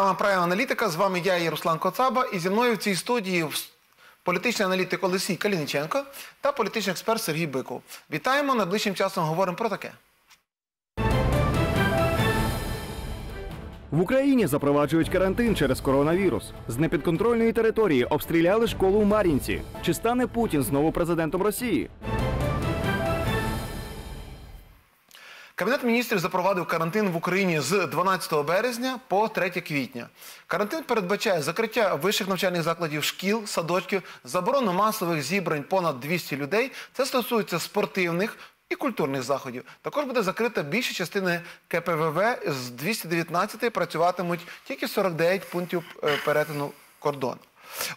Прайм аналітика. З вами я, є Руслан Коцаба, і зі мною в цій студії політичний аналітик Олексій Калініченко та політичний експерт Сергій Биков. Вітаємо. Найближчим часом говоримо про таке. В Україні запроваджують карантин через коронавірус. З непідконтрольної території обстріляли школу у Мар'їнці. Чи стане Путін знову президентом Росії? Кабінет міністрів запровадив карантин в Україні з 12 березня по 3 квітня. Карантин передбачає закриття вищих навчальних закладів, шкіл, садочків, заборону масових зібрань понад 200 людей. Це стосується спортивних і культурних заходів. Також буде закрита більша частина КПВВ з 219 працюватимуть тільки 49 пунктів е, перетину кордону.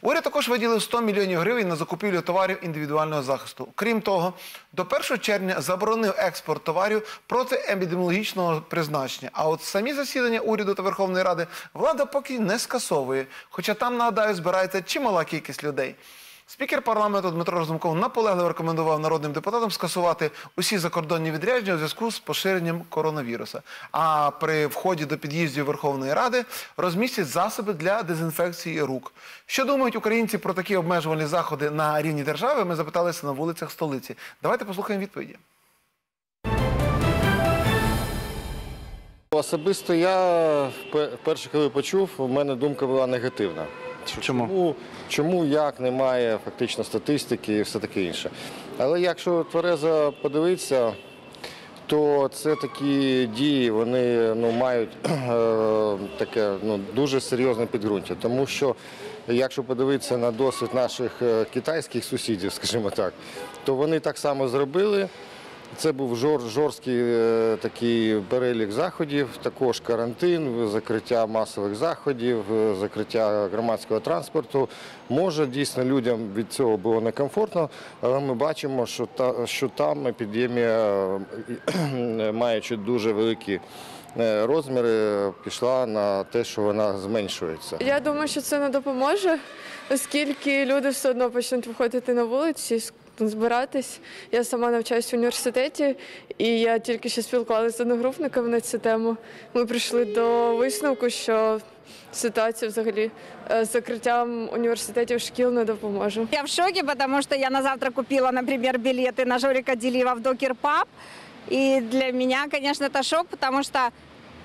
Уряд також виділив 100 мільйонів гривень на закупівлю товарів індивідуального захисту. Крім того, до 1 червня заборонив експорт товарів проти епідеміологічного призначення. А от самі засідання уряду та Верховної Ради влада поки не скасовує. Хоча там, нагадаю, збирається чимала кількість людей. Спікер парламенту Дмитро Разумков наполегливо рекомендував народним депутатам скасувати усі закордонні відрядження у зв'язку з поширенням коронавіруса. А при вході до під'їздів Верховної Ради розмістять засоби для дезінфекції рук. Що думають українці про такі обмежувальні заходи на рівні держави? Ми запиталися на вулицях столиці. Давайте послухаємо відповіді. Особисто я впе- вперше, коли почув, у мене думка була негативна. Чому? Чому, як немає фактично статистики і все таке інше. Але якщо тверезо подивитися, то це такі дії, вони ну, мають е, таке ну, дуже серйозне підґрунтя. Тому що, якщо подивитися на досвід наших е, китайських сусідів, скажімо так, то вони так само зробили. Це був жор, жорсткий е, такий перелік заходів, також карантин, закриття масових заходів, е, закриття громадського транспорту. Може, дійсно людям від цього було некомфортно, але ми бачимо, що, та, що там епідемія, е, маючи дуже великі розміри, пішла на те, що вона зменшується. Я думаю, що це не допоможе, оскільки люди все одно почнуть виходити на вулиці, збиратись. Я сама навчаюся в університеті, і я тільки що спілкувалася з одногрупниками на цю тему. Ми прийшли до висновку, що ситуація взагалі е, з закриттям університетів шкіл не допоможе. Я в шоке, потому что я на завтра купила, например, билеты на Жорика Делиева в Докер Паб. И для меня, конечно, это шок, потому что,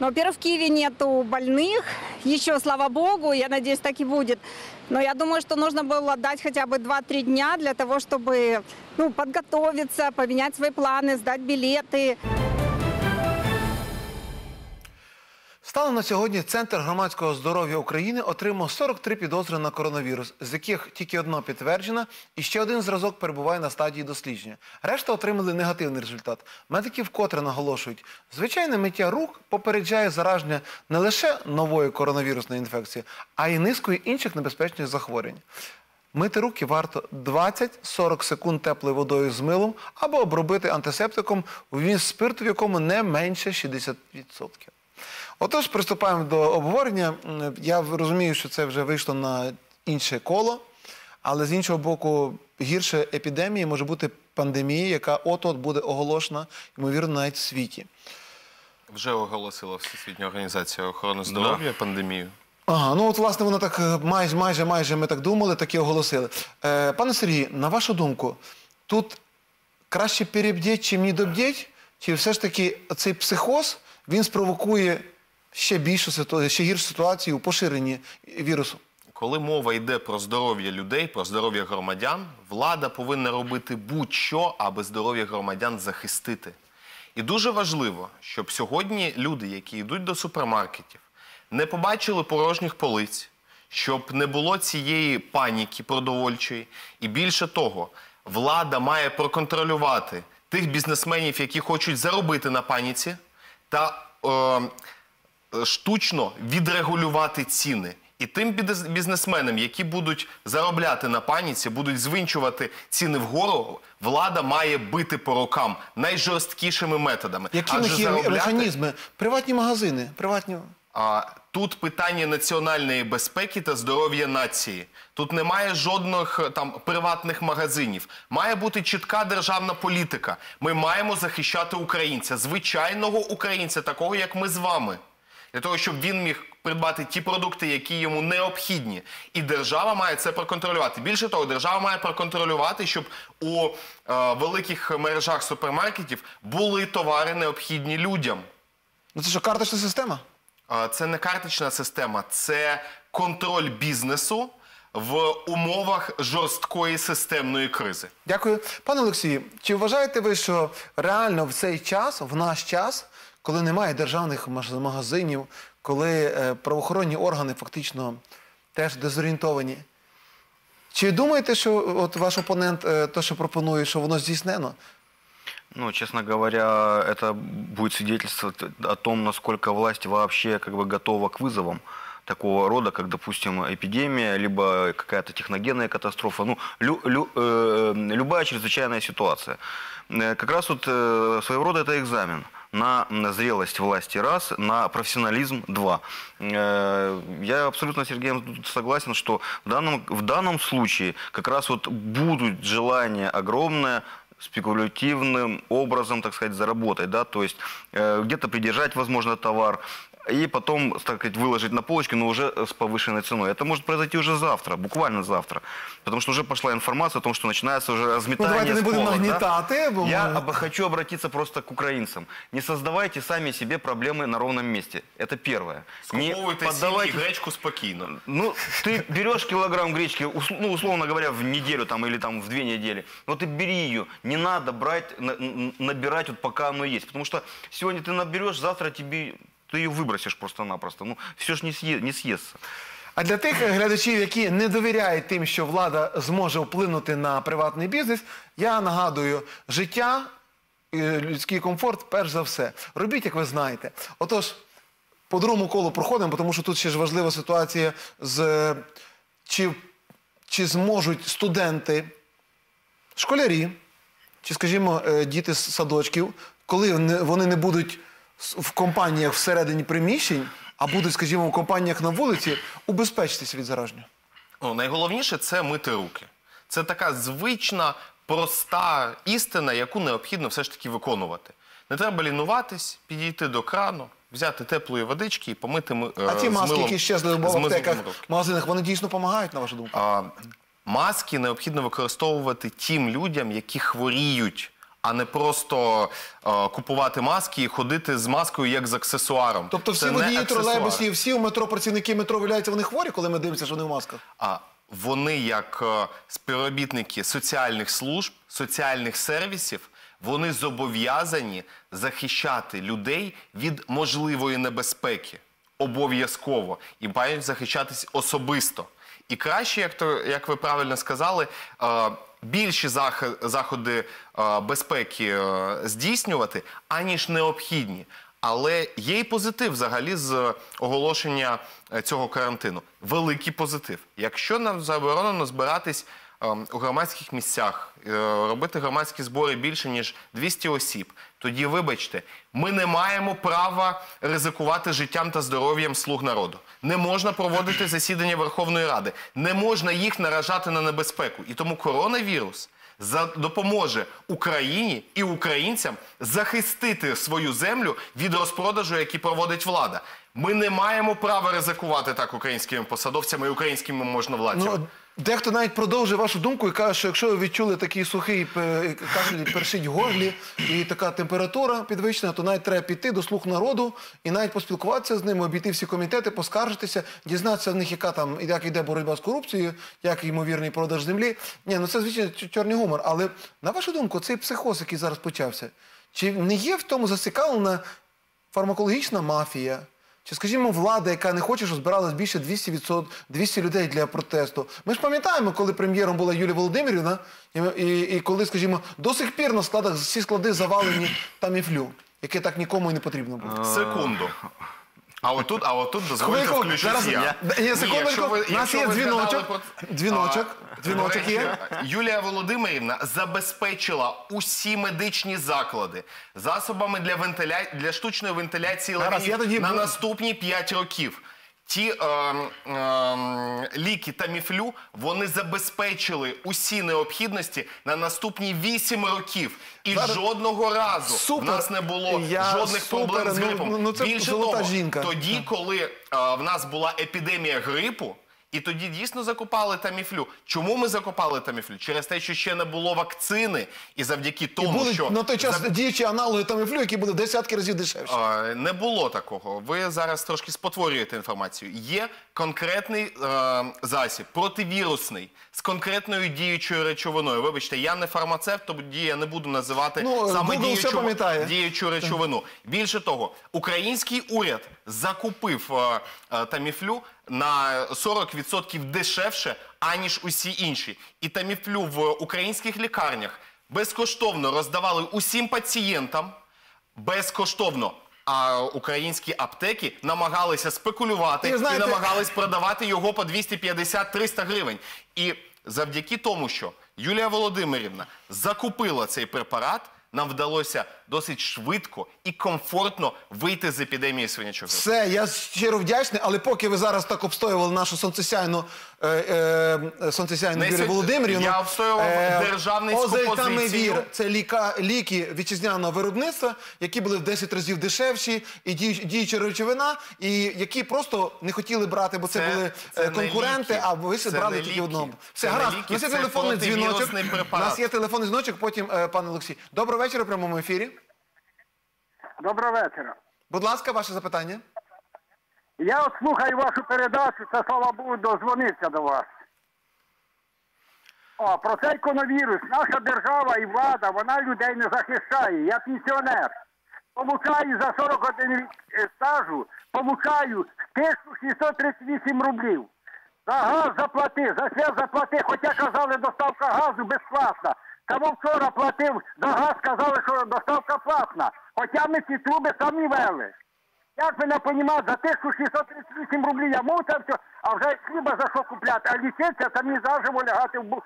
ну, во-первых, в Киеве нету больных, еще, слава богу, я надеюсь, так и будет. Но я думаю, что нужно было дать хотя бы 2-3 дня для того, чтобы ну, подготовиться, поменять свои планы, сдать билеты. Станом на сьогодні Центр громадського здоров'я України отримав 43 підозри на коронавірус, з яких тільки одна підтверджена, і ще один зразок перебуває на стадії дослідження. Решта отримали негативний результат. Медики вкотре наголошують, звичайне миття рук попереджає зараження не лише нової коронавірусної інфекції, а й низкою інших небезпечних захворювань. Мити руки варто 20-40 секунд теплою водою з милом або обробити антисептиком вміст спирту, в якому не менше 60%. Отож, приступаємо до обговорення. Я розумію, що це вже вийшло на інше коло, але з іншого боку, гірше епідемії може бути пандемія, яка от-от буде оголошена, ймовірно, навіть в світі. Вже оголосила Всесвітня організація охорони здоров'я пандемію. Ага, ну от власне воно так е, майже, майже, майже ми так думали, так і оголосили. Е, пане Сергій, на вашу думку, тут краще перебдіть, чим не добдіть? Чи все ж таки цей психоз він спровокує ще більшу ситуацію, ще гіршу ситуацію у поширенні вірусу? Коли мова йде про здоров'я людей, про здоров'я громадян, влада повинна робити будь-що, аби здоров'я громадян захистити. І дуже важливо, щоб сьогодні люди, які йдуть до супермаркетів, не побачили порожніх полиць, щоб не було цієї паніки продовольчої. І більше того, влада має проконтролювати тих бізнесменів, які хочуть заробити на паніці, та е, штучно відрегулювати ціни. І тим бізнесменам, які будуть заробляти на паніці, будуть звинчувати ціни вгору, влада має бити по рукам найжорсткішими методами. Які в них є заробляти- механізми? Приватні магазини, приватні. а, тут питання національної безпеки та здоров'я нації. Тут немає жодних е, там приватних магазинів. Має бути чітка державна політика. Ми маємо захищати українця, звичайного українця, такого як ми з вами. Для того, щоб він міг придбати ті продукти, які йому необхідні. І держава має це проконтролювати. Більше того, держава має проконтролювати, щоб у е, великих мережах супермаркетів були товари необхідні людям. Ну це що, карточна система? Е, Це не карточна система, це контроль бізнесу в умовах жорсткої системної кризи. Дякую. Пане Олексію, чи вважаєте ви, що реально в цей час, в наш час, коли немає державних маж- магазинів, коли е, правоохоронні органи фактично теж дезорієнтовані, чи думаєте, що от ваш опонент е, те, що пропонує, що воно здійснено? Ну, честно говоря, это будет свидетельствовать о том, насколько власть вообще как бы готова к вызовам такого рода, как, допустим, эпидемия, либо какая-то техногенная катастрофа, ну, лю- лю- э, любая чрезвычайная ситуация. Э, Как раз вот э, своего рода это экзамен на зрелость власти раз, на профессионализм два. Э, Я абсолютно с Сергеем согласен, что в данном, в данном случае как раз вот будут желание огромное спекулятивным образом, так сказать, заработать, да, то есть э, где-то придержать, возможно, товар, и потом, так сказать, выложить на полочке, но уже с повышенной ценой. Это может произойти уже завтра, буквально завтра. Потому что уже пошла информация о том, что начинается уже разметание Ну, давайте не с будем пола, да. нагнетать, бо Я мы- об- хочу обратиться просто к украинцам. Не создавайте сами себе проблемы на ровном месте. Это первое. Не Скуповуйте сіль і гречку спокійно. ну, ты берешь килограмм гречки, ус- ну, условно говоря, в неделю там, или там, в две недели. Но ты бери ее. Не надо брать, на- н- набирать, вот, пока оно есть. Потому что сегодня ты наберешь, завтра тебе ты ее выбросишь просто-напросто. Ну, все ж не, съе- не съестся. А для тих глядачів, які не довіряють тим, що влада зможе вплинути на приватний бізнес, я нагадую, життя, і людський комфорт, перш за все. Робіть, як ви знаєте. Отож, по другому колу проходимо, тому що тут ще ж важлива ситуація з е, чи, чи зможуть студенти, школярі, чи, скажімо, е, діти з садочків, коли не- вони не будуть с- в компаніях всередині приміщень, а будуть, скажімо, в компаніях на вулиці, убезпечитися від зараження. Ну, найголовніше це мити руки. Це така звична, проста істина, яку необхідно все ж таки виконувати. Не треба лінуватись, підійти до крану, взяти теплої водички і помити ми- А е, ті з маски, милом- які щезли в з милом аптеках, руки. магазинах, вони дійсно допомагають, на вашу думку? А, маски необхідно використовувати тим людям, які хворіють, а не просто е, купувати маски і ходити з маскою як з аксесуаром. Тобто всі Це не водії тролейбусів, всі в метро працівники метро виявляються, вони хворі, коли ми дивимося, що вони в масках. А вони, як е, співробітники соціальних служб, соціальних сервісів, вони зобов'язані захищати людей від можливої небезпеки. Обов'язково. І мають захищатись особисто. І краще, як, то, як ви правильно сказали, е, більші зах- заходи е, безпеки е, здійснювати, аніж необхідні. Але є й позитив взагалі з оголошення е, цього карантину. Великий позитив. Якщо нам заборонено збиратись у громадських місцях, е, робити громадські збори більше ніж 200 осіб, тоді, вибачте, ми не маємо права ризикувати життям та здоров'ям слуг народу. Не можна проводити засідання Верховної Ради, не можна їх наражати на небезпеку. І тому коронавірус допоможе Україні і українцям захистити свою землю від розпродажу, який проводить влада. Ми не маємо права ризикувати так українськими посадовцями і українськими можновладцями. Ну, дехто навіть продовжує вашу думку і каже, що якщо ви відчули такий сухий е, кашель, першить горлі і така температура підвищена, то навіть треба піти до слуг народу і навіть поспілкуватися з ними, обійти всі комітети, поскаржитися, дізнатися в них, яка там як йде боротьба з корупцією, як ймовірний продаж землі. Ні, ну це звичайно чорний гумор. Але на вашу думку, цей психоз, який зараз почався, чи не є в тому зацікавлена фармакологічна мафія? Чи, скажімо, влада, яка не хоче, щоб збиралось більше 200, 200 людей для протесту. Ми ж пам'ятаємо, коли прем'єром була Юлія Володимирівна, і, і, і коли, скажімо, до сих пір на складах всі склади завалені таміфлю, яке так нікому і не потрібно було. Секунду. А отут, а отут дозвольте Хвильку, включусь зараз- я. Ні, секундочку. якщо У нас якщо є дзвіночок. згадали Дзвіночок. Дзвіночок до є. Юлія Володимирівна забезпечила усі медичні заклади засобами для, вентиля... для штучної вентиляції Гаразд, легенів я тоді- на наступні 5 років. Ті е, е, ліки Таміфлю вони забезпечили усі необхідності на наступні 8 років. І Зараз- жодного разу Супер. в нас не було Я жодних супер. проблем з Ну, грипом. ну, це Більше того, жінка. тоді, коли е, в нас була епідемія грипу, і тоді дійсно закупали таміфлю. Чому ми закупали таміфлю? Через те, що ще не було вакцини, і завдяки І тому, були що на той час за- діючі аналоги таміфлю, які були десятки разів дешевші. А, Не було такого. Ви зараз трошки спотворюєте інформацію. Є конкретний е, засіб, противірусний, з конкретною діючою речовиною. Вибачте, я не фармацевт, тоді я не буду називати Ну, саме діючу, діючу речовину. Більше того, український уряд закупив е, е, таміфлю на 40% дешевше, аніж усі інші. І таміфлю в українських лікарнях безкоштовно роздавали усім пацієнтам безкоштовно. А українські аптеки намагалися спекулювати І знаєте- і намагались продавати його по 250-300 гривень. І завдяки тому, що Юлія Володимирівна закупила цей препарат, нам вдалося досить швидко і комфортно вийти з епідемії свинячого. Все, я щиро вдячний, але поки ви зараз так обстоювали нашу сонцесяйну, е, е, сонцесяйну Юрію Володимирівну. я обстоював державницьку озейтамивір позицію. – це ліка, ліки вітчизняного виробництва, які були в 10 разів дешевші, і дію- діюча речовина, і які просто не хотіли брати, бо це, Це- були це е, конкуренти, а ви Це брали тільки одного. Все, Це гаразд. ліки, У нас є телефонний дзвіночок. У нас є телефонний дзвіночок, потім е, пан Олексій. Доброго вечора в прямому ефірі. Доброго вечора. Будь ласка, ваше запитання. Я от слухаю вашу передачу, це слава Богу, дозвонився до вас. О, про цей коронавірус. Наша держава і влада, вона людей не захищає. Я пенсіонер. Получаю за 41 рік е, стажу, получаю 1638 рублів. За газ заплати, за свят заплати, хоча казали, доставка газу безплатна. Тому вчора платив за газ, сказали, що доставка платна. Хоча ми ці труби самі вели. Як ви не розумієте, за 1638 рублів я мов це все, а вже хліба за що купляти, а лічиться самі заживо лягати в бу...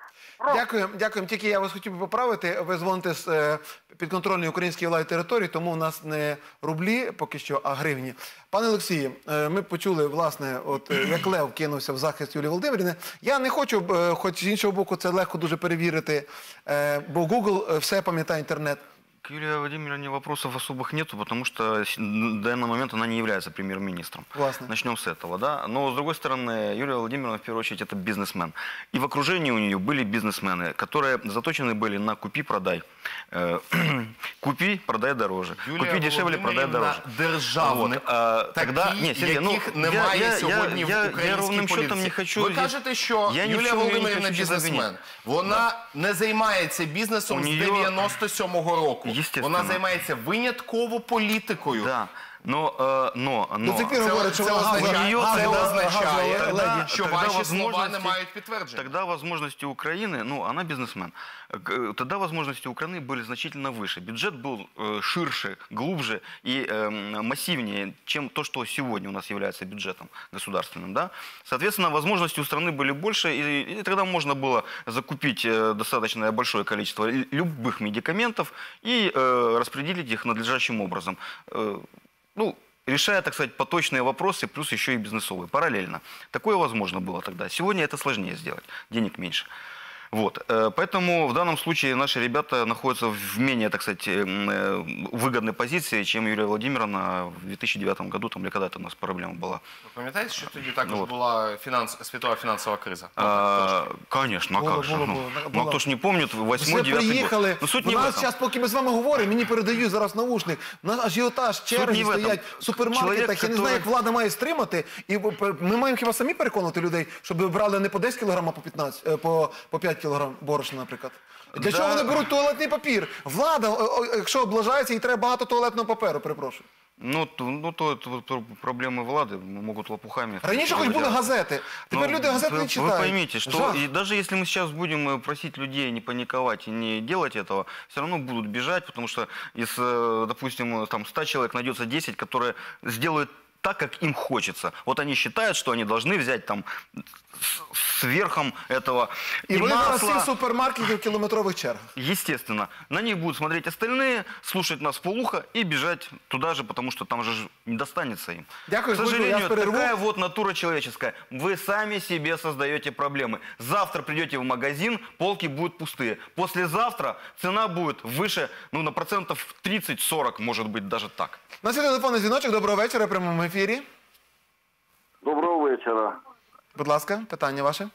Дякую, дякую. Тільки я вас хотів би поправити. Ви дзвоните з е, підконтрольної української влади території, тому у нас не рублі поки що, а гривні. Пане Олексію, е, ми почули, власне, от е, як Лев кинувся в захист Юлії Володимирівни. Я не хочу, хоч з іншого боку, це легко дуже перевірити, бо Google все пам'ятає інтернет. К Юлии Владимировне вопросов особых нету, потому что с- на данный момент она не является премьер-министром. Классно. Начнем с этого, да. Но, с другой стороны, Юлия Владимировна, в первую очередь, это бизнесмен. И в окружении у нее были бизнесмены, которые заточены были на купи-продай. Э, Купи, продай дороже. Юлія Купи дешевле, продай Володимирівна дороже. державник, Вот, а, такі, тогда, не, Сергей, ну, яких я- немає я- я- сьогодні я- в я українській ровним счетом політиці. не хочу Ви здесь- кажете, що Я ни в Юлія чем её не Володимирівна хочу здесь бізнесмен. обвинить. Вона не займається бізнесом У з неї- 97-го року. Естественно. Вона займається винятково політикою. Да. Но, э, но, но... До цих пір Це, говорять, що це вона газова- означає, газова- це газова- означає газова леді. що Тогда ваші слова не возможності- мають підтвердження. Тогда возможности Украины, ну, она бизнесмен. К- э, Тогда возможности Украины были значительно выше. Бюджет был э, ширше, глубже и эм, массивнее, чем то, что сегодня у нас является бюджетом государственным. Да? Соответственно, возможности у страны были больше, и, и тогда можно было закупить э, достаточно большое количество л- любых медикаментов и э, распределить их надлежащим образом. Э, ну, решая, так сказать, поточные вопросы, плюс еще и бизнесовые, параллельно. Такое возможно было тогда. Сегодня это сложнее сделать, денег меньше. Вот. э, Поэтому в данном случае наши ребята находятся в менее, так сказать, м, э, выгодной позиции, чем Юлия Владимировна в 2009 году, там, или когда это у нас проблема была. Ви пам'ятаєте, що тоді також Ну, от. була фінанс, світова фінансова криза? А, конечно, а Було, как же? було, Ну, було, ну, було. кто ж не помнит, 8 Все 9 год. приїхали. Ну, суть У не в нас этом. зараз, поки ми з вами говоримо, мені передають зараз наушник. У нас ажіотаж, черги не в этом. стоять в супермаркетах. Чоловік, Я не знаю, як который- влада має стримати. І ми маємо хіба самі переконувати людей, щоб брали не по 10 кг, а по 15, е, по, по 5 кг борошна, наприклад. Для Да. чого вони беруть туалетний папір? Влада, о, о, якщо облажається, їй треба багато туалетного паперу, перепрошую. Ну, то, ну, то это вот про- проблемы Влады могут лопухами... Раніше хоч були делать. газети. Тепер Ну, люди газети вы, не Вы читають. поймите, что Жах. и даже если мы сейчас будем э, просить людей не паниковать и не делать этого, все равно будут бежать, потому что из, э, допустим, э, там 100 человек найдется 10, которые сделают так, как им хочется. Вот они считают, что они должны взять там с- с верхом этого І и вони зараз масло. всі супермаркетів в кілометрових чергах. Естественно, на них будут смотреть остальные, слушать нас в полухо и бежать туда же, потому что там же ж не достанется им. Дякую, К Дмитро, я сожалению, перерву. такая вот натура человеческая. Вы сами себе создаете проблемы. Завтра придете в магазин, полки будут пустые. Послезавтра цена будет выше, ну, на процентов 30-40, может быть, даже так. У нас є телефонний дзвіночок. Доброго вечора. в Прямому ефірі. Доброго вечера. Будь ласка, питання ваше.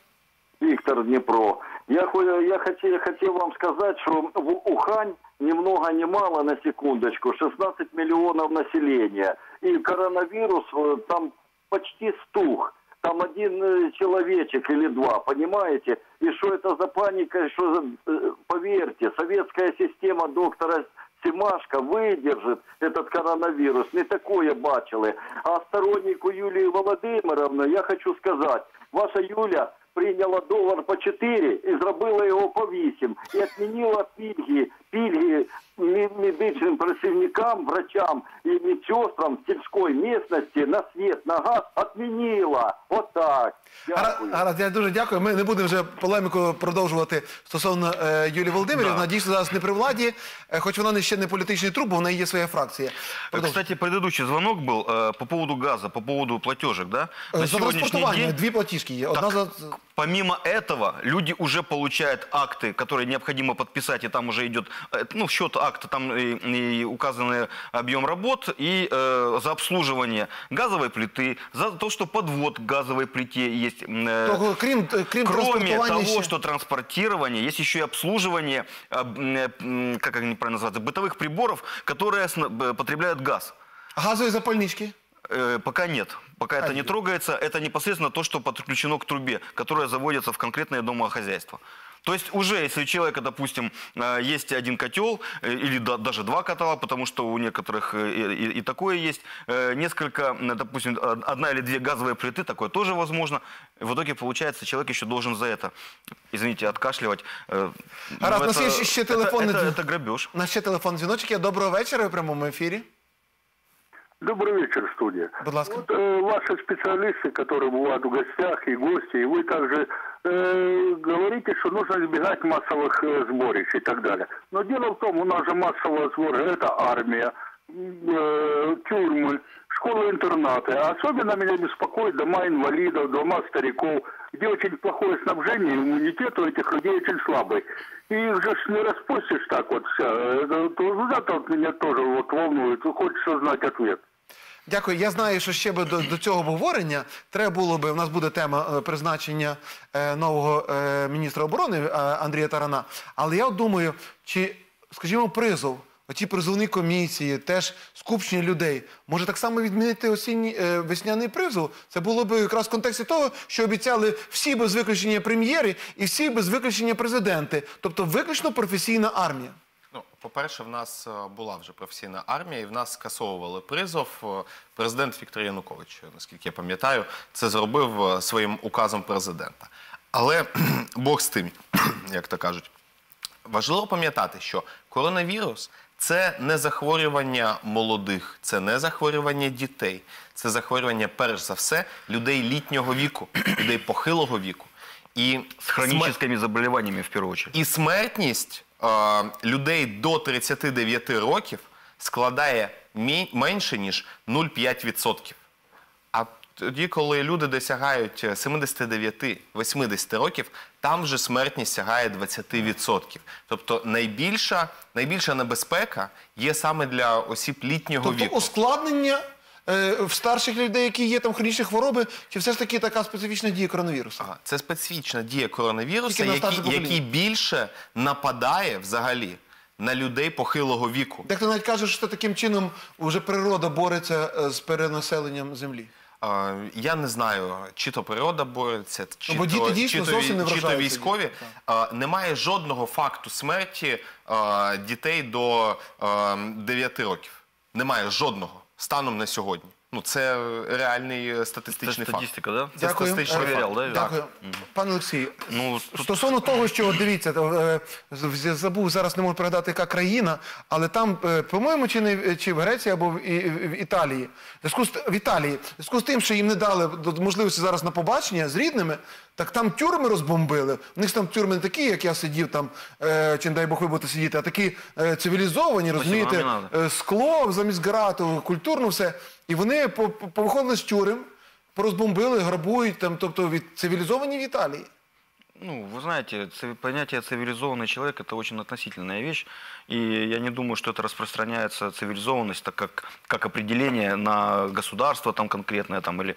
Виктор Днепро. Я, я хотел, хотел вам сказать, что в Ухань ни много ни мало, на секундочку, 16 миллионов населения. И коронавирус там почти стух. Там один человечек или два, понимаете? И что это за паника, что за... Поверьте, советская система доктора Симашко выдержит этот коронавирус. Не такое бачили. А стороннику Юлии Володимировны я хочу сказать, ваша Юля прийняла долар по 4 і зробила його по 8. І відмінила пільги, пільги мі- медичним працівникам, врачам і медсестрам сільської місцевості на світ, на газ відмінила. Отак. Дякую. Гаразд, я дуже дякую. Ми не будемо вже полеміку продовжувати стосовно е, Юлії Володимирівни. Да. Вона дійсно зараз не при владі, е, хоч вона не ще не політичний труп, бо в неї є своя фракція. Продовжуйте. Кстати, предыдущий звонок был э, по поводу газа, по поводу платежек, да? Е, На За сегодняшний транспортування день дві платіжки є. Одна Так, за Помимо этого, люди уже получают акты, которые необходимо подписать, и там уже идет, э, ну, в счет акта, там и, и указанный объем работ, и э, за обслуживание газовой плиты, за то, что подвод к газовой плите есть. м, э, того, крім, крім Кроме транспортування того, ще. что транспортирование, есть еще и обслуживание, а, м, э, м, как они правильно называются, бытовых приборов, которые сна- б- потребляют газ. газові запальнички. Э, Пока нет. Пока это А, не нет. трогается. Это непосредственно то, что подключено к трубе, которая заводится в конкретное домохозяйство. То есть уже, если у человека, допустим, э, есть один котел э, или да- даже два котла, потому что у некоторых э, и, и- и такое есть, э, несколько, м, допустим, од- одна или две газовые плиты, такое тоже возможно. В итоге, получается, человек еще должен за это, извините, откашливать. э, Гаразд, ну, у нас є это- ще- ще это- телефонний это- дзвін- это грабеж. У нас ще телефонний дзвіночок. є. Доброго вечора в прямому ефірі. Добрый вечер, студия. Будь ласка. Вот, э, ваши специалисты, которые бывают в гостях и гости, и вы также э, говорите, что нужно избегать массовых э, сборищ и так далее. Но дело в том, у нас же массовые сборы – это армия, э, тюрьмы, школы-интернаты. Особенно меня беспокоит дома инвалидов, дома стариков, где очень плохое снабжение, иммунитет у этих людей очень слабый. И их же не распустишь так вот вся. Это, вот это вот меня тоже вот волнует. Хочется знать ответ. Дякую. Я знаю, що ще би до, до цього обговорення треба було би. У нас буде тема е, призначення е, нового е, міністра оборони Андрія Тарана. Але я думаю, чи, скажімо, призов, оті призовні комісії, теж скупчення людей, може так само відмінити осінній е, весняний призов? Це було б якраз в контексті того, що обіцяли всі без виключення прем'єри і всі без виключення президенти, тобто виключно професійна армія. Ну, по-перше, в нас е, була вже професійна армія, і в нас скасовували призов. Е, Президент Віктор Янукович, наскільки я пам'ятаю, це зробив е, своїм указом президента. Але Бог з тим, як то кажуть. Важливо пам'ятати, що коронавірус це не захворювання молодих, це не захворювання дітей, це захворювання, перш за все, людей літнього віку, людей похилого віку. І С хроническими заболеваниями, в первую очередь. і смертність е, людей до 39 років складає менше, ніж 0,5%. А тоді, коли люди досягають 79-80 років, там вже смертність сягає 20%. Тобто найбільша, найбільша небезпека є саме для осіб літнього Тобто віку. ускладнення е, в старших людей, які є там хронічні хвороби, чи все ж таки така специфічна дія коронавірусу? Ага, Це специфічна дія коронавірусу, Тільки на старше який, покоління. який більше нападає взагалі на людей похилого віку. Дехто навіть каже, що таким чином вже природа бореться е, з перенаселенням землі. А, Я не знаю, чи то природа бореться, чи, Ну, бо діти то, дійсно чи, то, зовсім не чи то вражаються військові. А, Немає жодного факту смерті а, дітей до а, 9 років. Немає жодного станом на сьогодні. Ну, це реальний е, статистичний факт. Статистика, да? Це Дякую. статистичний Е, Проверял, да? Дякую. Пане Олексій, Ну, тут- стосовно того, що дивіться, е, забув зараз не можу пригадати, яка країна, але там, по-моєму, чи не чи в Греції або в, і- в Італії. В зв'язку в Італії, в зв'язку з тим, що їм не дали до- можливості зараз на побачення з рідними, так там тюрми розбомбили. У них ж там тюрми не такі, як я сидів там, е, чи не дай Бог ви будете сидіти, а такі е, цивілізовані, розумієте, вам не надо. е, скло замість грату, культурно все. І вони по- по- повиходили з тюрем, порозбомбили, грабують там, тобто від цивілізовані в Італії. Ну, вы знаете, ци- понятие цивилизованный человек – это очень относительная вещь, и я не думаю, что это распространяется, цивилизованность, так как, как определение на государство там конкретное, там, или...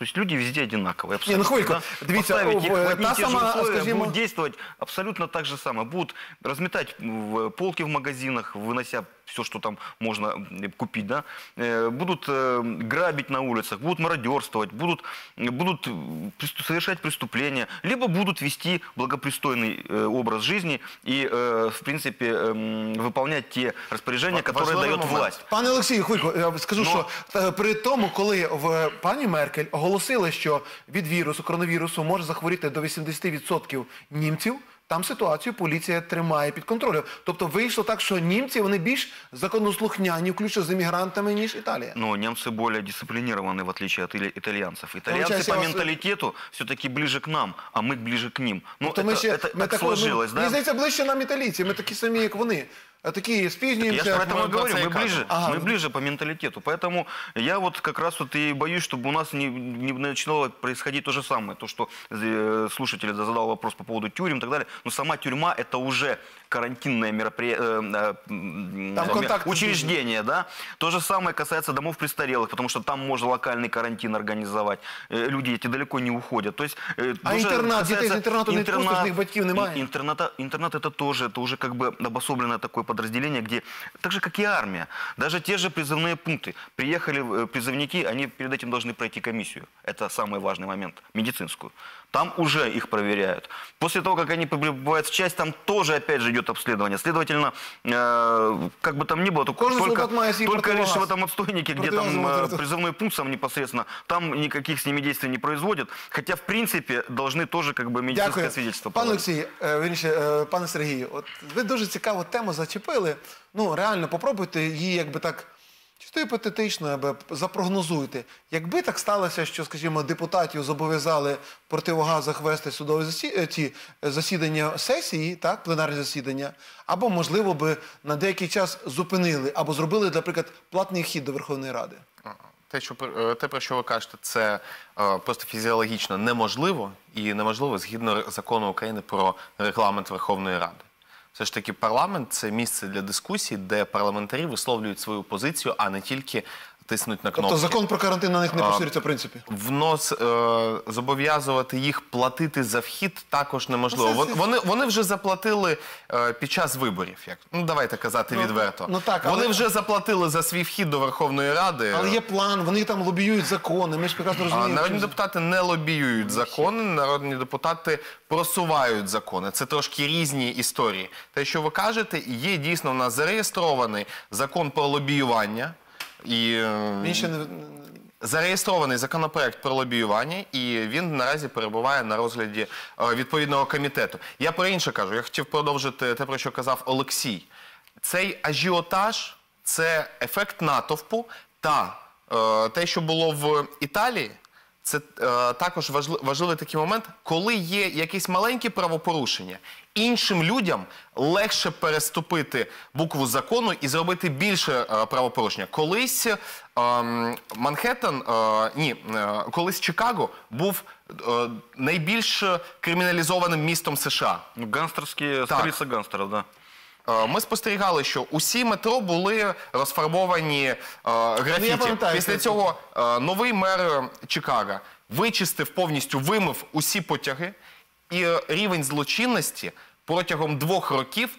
то есть люди везде одинаковые, абсолютно. хвильку. да? Дивіться, Поставить их в в- одни та и те же условия, скажімо- будут действовать абсолютно так же самое. Будут разметать в полки в магазинах, вынося все, что там можно м, купить, да? Э, будут э, грабить на улицах, будут мародерствовать, будут, будут э, престу- совершать преступления, либо будут вести благопристойный э, образ жизни и, э, в принципе, эм, выполнять те распоряжения, Ва- которые важливий дает момент. власть. Пане Олексію, хвильку, я скажу, Ну. що е, при тому, коли в пані Меркель оголосили, що від вірусу, коронавірусу може захворіти до 80% німців, там ситуацію поліція тримає під контролем. Тобто вийшло так, що німці вони більш законослухняні, включно з іммігрантами, ніж Італія. Но немцы более дисциплинированы, в отличие от или- итальянцев. Итальянцы Получается, по я вас- менталитету все-таки ближе к нам, а мы ближе к ним. Ну, Тобто это, ми ще это ми так такого, ну, сложилось, мені да? здається, ближче нам італійці. Ми такі самі, як вони. А такі Я спізнюємося. же про это мы и говорю, про это мы и кажем. ближе, Ага. мы ближе по менталитету. Поэтому я вот как раз вот и боюсь, чтобы у нас не, не начало происходить то же самое. То, что э, слушатель задал вопрос по поводу тюрем и так далее. Но сама тюрьма это уже карантинное мероприятие, Там контакты учреждение, да. То же самое касается домов престарелых, потому что там можно локальный карантин организовать. Э, Люди эти далеко не уходят. То есть, э, А дуже інтернат? Дітей з касается інтернату не відпустиш, в них батьків немає? ин- Интерната, интернат это тоже, это уже как бы обособленное такое подразделение, где, так же как и армия, даже те же призывные пункты. Приехали э, призывники, они перед этим должны пройти комиссию. Это самый важный момент, медицинскую. Там уже их проверяют. После того, как они прибывают в часть, там тоже опять же идет обследование. Следовательно, э, как бы там ни было, только, Кожен только, солдат має свій только лишь в противогаз. этом отстойнике, где там Противогаз э, призывной пункт сам непосредственно, там никаких с ними действий не производят. Хотя, в принципе, должны тоже как бы медицинское Дякую. свидетельство Пане положить. Олексій, е, вірніше, е, пане Сергію, от ви дуже цікаву тему зачепили. Ну, реально, попробуйте її якби так Чисто гіпотетично, аби запрогнозуйте. Якби так сталося, що, скажімо, депутатів зобов'язали противогазах вести судові засі... е, ці е, засідання сесії, так, пленарні засідання, або, можливо, би на деякий час зупинили, або зробили, наприклад, платний вхід до Верховної Ради. Те, що е, те, про що ви кажете, це е, просто фізіологічно неможливо і неможливо згідно закону України про регламент Верховної Ради. Все ж таки, парламент це місце для дискусій, де парламентарі висловлюють свою позицію, а не тільки тиснуть на кнопки. Тобто закон про карантин на них не поширюється в принципі. Внос е, зобов'язувати їх платити за вхід також неможливо. Ну, Вон- Вони, вони вже заплатили е, під час виборів. Як ну давайте казати відверто. ну так, вони але- вже заплатили за свій вхід до Верховної Ради. Але є план, вони там лобіюють закони. Ми ж прекрасно А розуміємо. народні що- депутати не лобіюють закони, народні депутати просувають закони. Це трошки різні історії. Те, що ви кажете, є дійсно в нас зареєстрований закон про лобіювання. І е, Він ще не зареєстрований законопроект про лобіювання, і він наразі перебуває на розгляді е, відповідного комітету. Я про інше кажу. Я хотів продовжити те, про що казав Олексій. Цей ажіотаж це ефект натовпу та е, те, що було в Італії. Це е, також важли- важливий такий момент, коли є якісь маленькі правопорушення, іншим людям легше переступити букву закону і зробити більше е, правопорушення. Колись е, Манхеттен, е, ні, е, колись Чикаго був найбільш криміналізованим містом США. Ну, гангстерские, Так. да. Е, Ми спостерігали, що усі метро були розфарбовані е, графіті. Після цього новий мер Чикаго вичистив повністю, вимив усі потяги, і рівень злочинності протягом двох років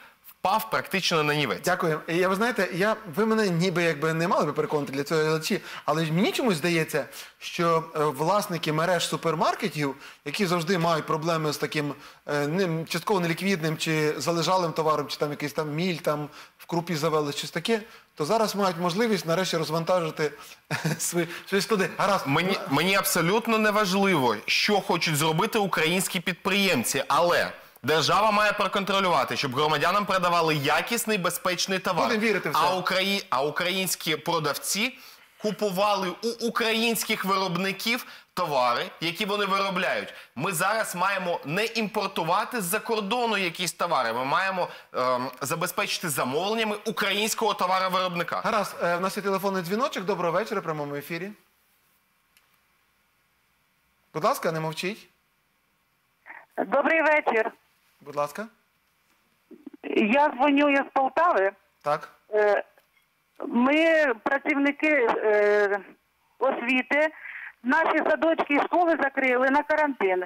впав практично на нівець. Дякую. Я ви знаєте, я ви мене ніби якби не мали би переконати для цього глядачі, але мені чомусь здається, що е, власники мереж супермаркетів, які завжди мають проблеми з таким е, ним частково неліквідним чи залежалим товаром, чи там якийсь там міль там в крупі завели, щось таке, то зараз мають можливість нарешті розвантажити свої, склади. Гаразд. Мені, мені абсолютно не важливо, що хочуть зробити українські підприємці, але держава має проконтролювати, щоб громадянам продавали якісний безпечний товар. Будемо вірити в це. а, Украї... а українські продавці купували у українських виробників товари, які вони виробляють. Ми зараз маємо не імпортувати з-за кордону якісь товари. Ми маємо ем, забезпечити замовленнями українського товаровиробника. Гаразд, е, в нас є телефонний дзвіночок. Доброго вечора, прямому ефірі. Будь ласка, не мовчіть. Добрий вечір. Будь ласка. Я дзвоню із Полтави. Так. Е, Ми працівники е, освіти. Наші садочки і школи закрили на карантин.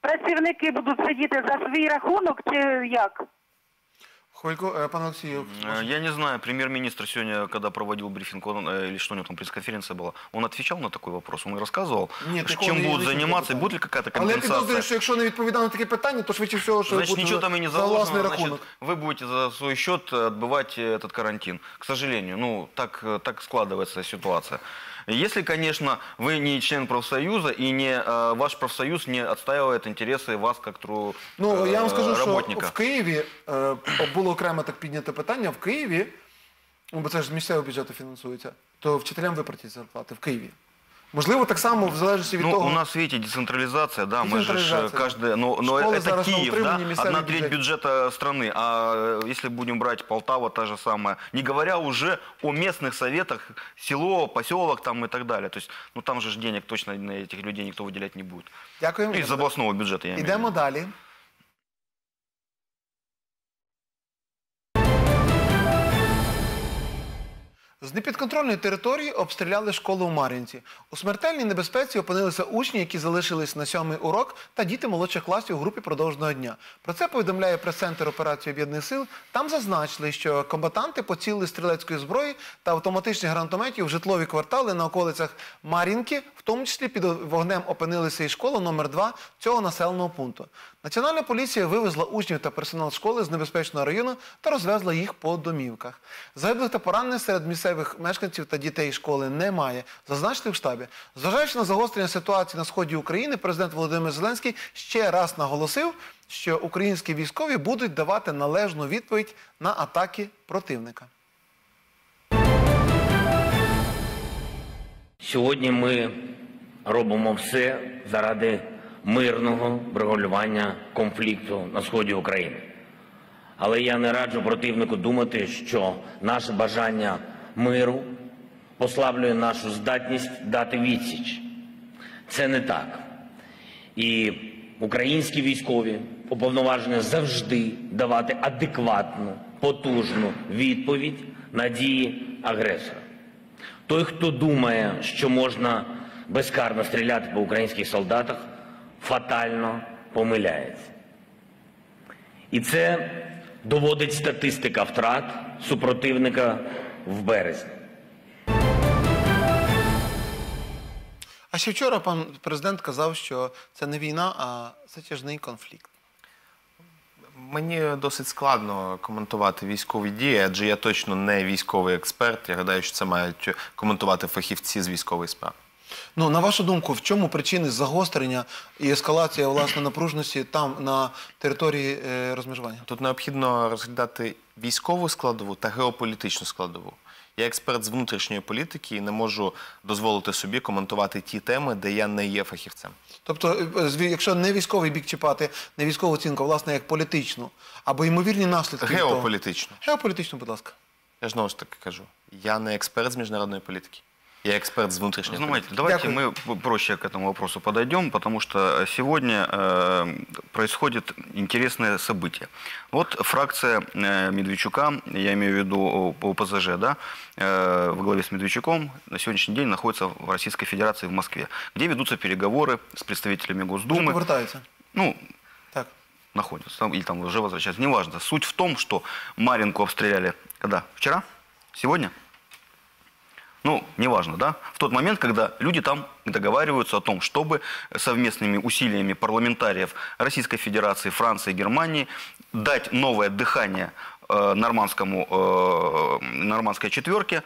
Працівники будуть сидіти за свій рахунок чи як? Хвильку, е, пане Олексію. Э, Я не знаю, премьер-министр сегодня, когда проводил брифинг, он, э, или что у него там пресс-конференция была, он отвечал на такой вопрос, он рассказывал, Ні, такого чем не будут висвітлено заниматься, питання. будет ли какая-то Але я компенсация. підозрюю, що якщо не відповідав на таке питання, то швидше всього, що Значит, буде ничего за, там и не за власний заложено, значит, рахунок. вы будете за свой счет э, отбывать э, этот карантин. К сожалению, ну, так, э, так складывается ситуация. Если, конечно, вы не член профсоюза и не, э, ваш профсоюз не отстаивает интересы вас как тру, Ну, я вам э, скажу, що работника. в Києві е, було окремо так підняте питання. В Києві, ну, бо це ж з місцевого бюджету фінансується, то вчителям виплатять зарплати в Києві. Можливо, так само, в залежності від Ну, того. у нас, видите, децентрализация, да, мы же ж, Децентрализация, э, каждый, но, но Школы это зараз на Киев, да, утримании, местами одна треть бюджет. бюджета страны, а э, если будем брать Полтава, та же самая, не говоря уже о местных советах, село, поселок там и так далее, то есть, ну, там же ж денег точно на этих людей никто выделять не будет. Дякуємо. Из областного бюджета, я имею в Ідемо виду. далі. З непідконтрольної території обстріляли школу у Мар'їнці. У смертельній небезпеці опинилися учні, які залишились на сьомий урок, та діти молодших класів у групі продовженого дня. Про це повідомляє прес-центр операції об'єднаних сил. Там зазначили, що комбатанти поцілили стрілецької зброї та автоматичних гранатометів в житлові квартали на околицях Мар'їнки, в тому числі під вогнем опинилися і школа номер 2 цього населеного пункту. Національна поліція вивезла учнів та персонал школи з небезпечного району та розвезла їх по домівках. Загиблих та поранених серед місцевих мешканців та дітей школи немає, зазначили в штабі. Зважаючи на загострення ситуації на сході України, президент Володимир Зеленський ще раз наголосив, що українські військові будуть давати належну відповідь на атаки противника. Сьогодні ми робимо все заради мирного врегулювання конфлікту на сході України. Але я не раджу противнику думати, що наше бажання миру послаблює нашу здатність дати відсіч. Це не так. І українські військові уповноважені завжди давати адекватну, потужну відповідь на дії агресора. Той, хто думає, що можна безкарно стріляти по українських солдатах, фатально помиляється. І це доводить статистика втрат супротивника в березні. А ще вчора пан президент казав, що це не війна, а затяжний конфлікт. Мені досить складно коментувати військові дії, адже я точно не військовий експерт. Я гадаю, що це мають коментувати фахівці з військової справи. Ну, на вашу думку, в чому причини загострення і ескалація власне напружності там на території е, розмежування? Тут необхідно розглядати військову складову та геополітичну складову. Я експерт з внутрішньої політики і не можу дозволити собі коментувати ті теми, де я не є фахівцем. Тобто, е, якщо не військовий бік чіпати, не військову оцінку, власне як політичну, або ймовірні наслідки. того- Геополітично. Геополітичну, будь ласка. Я ж знову ж таки кажу, я не експерт з міжнародної політики. Я експерт з внутрішньої Знаете, політики. давайте Дякую. мы п- проще к этому вопросу подойдем, потому что сегодня э, происходит интересное событие. Вот фракция э, Медведчука, я имею в виду О- ОПЗЖ, да, э, во главе с Медведчуком на сегодняшний день находится в Российской Федерации в Москве, где ведутся переговоры с представителями Вже Госдумы. повертаються. Ну, Так. находятся там, или там уже возвращаются, неважно. Суть в том, что Маринку обстреляли когда? Вчера? Сегодня? Ну, неважно, да? В тот момент, когда люди там договариваются о том, чтобы совместными усилиями парламентариев Российской Федерации, Франции, Германии дать новое дыхание э, нормандскому, э, нормандской четверке,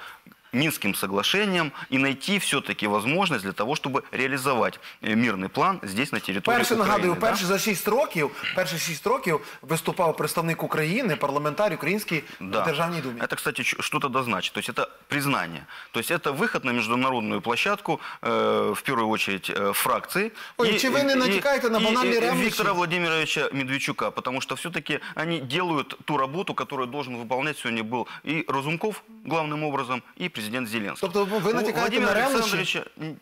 Минским соглашением и найти все-таки возможность для того, чтобы реализовать э, мирный план здесь, на территории Перше Украины. нагадую, да? перше за 6 років, перші 6 років виступав представник України, парламентар український в Державній Думі. Это, кстати, ч- что-то дозначит. То есть это признание. То есть это выход на международную площадку, э, в первую очередь, э, фракции. Ой, чи ви не натякаєте на банальні и ревнощі? Виктора Владимировича Медведчука, потому что все-таки они делают ту работу, которую должен выполнять сегодня был и Разумков, главным образом, и президент Зеленский. Тобто ви натякаєте на м,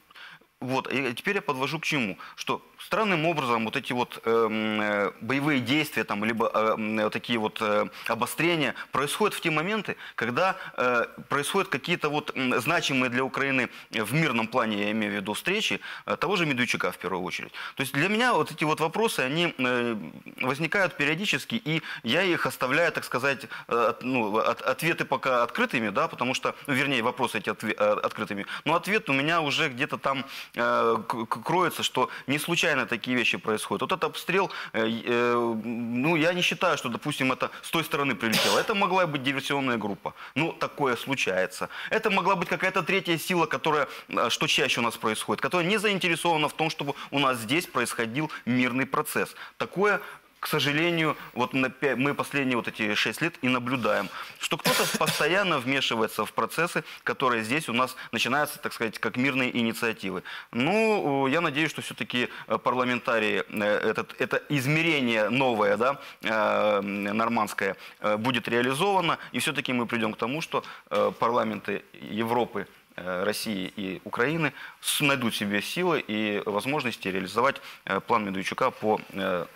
вот, и теперь я подвожу к чему? Что странным образом вот эти вот эм, э, боевые действия, там, либо э, э, такие вот э, обострения происходят в те моменты, когда э, происходят какие-то вот значимые для Украины в мирном плане, я имею в виду, встречи э, того же Медведчука в первую очередь. То есть для меня вот эти вот вопросы, они э, возникают периодически, и я их оставляю, так сказать, э, от- ну, от- ответы пока открытыми, да, потому что, ну, вернее, вопросы эти отве- э, открытыми. Но ответ у меня уже где-то там э, кроется, что не случайно такие вещи происходят. Вот этот обстрел, э, э, ну, я не считаю, что, допустим, это с той стороны прилетело. Это могла быть диверсионная группа. Ну, такое случается. Это могла быть какая-то третья сила, которая, что чаще у нас происходит, которая не заинтересована в том, чтобы у нас здесь происходил мирный процесс. Такое к сожалению, вот мы последние вот эти шесть лет и наблюдаем, что кто-то постоянно вмешивается в процессы, которые здесь у нас начинаются, так сказать, как мирные инициативы. Ну, э, я надеюсь, что все-таки парламентарии, э, этот, это измерение новое, да, э, нормандское, э, будет реализовано, и все-таки мы придем к тому, что э, парламенты Европы э, России и Украины найдут себе силы и возможности реализовать э, план Медведчука по э,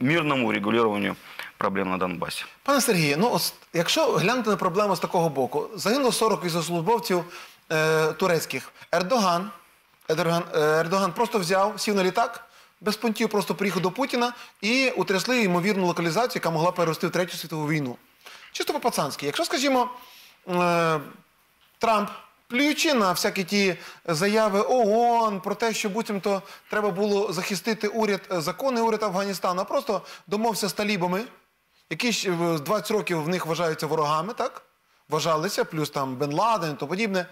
мирному урегулированию проблем на Донбассе. Пане Сергію, ну якщо глянути на проблему з такого боку, загинуло 40 військовослужбовців е, турецьких. Ердоган, Ердоган, е, Ердоган просто взяв, сів на літак, без понтів просто приїхав до Путіна і утрясли ймовірну локалізацію, яка могла перерости в Третю світову війну. Чисто по-пацанськи. Якщо, скажімо, е, Трамп, плюючи на всякі ті заяви ООН про те, що буцімто треба було захистити уряд, е, законний уряд Афганістану, а просто домовився з талібами, які ж е, 20 років в них вважаються ворогами, так? Вважалися, плюс там Бен Ладен і тому подібне.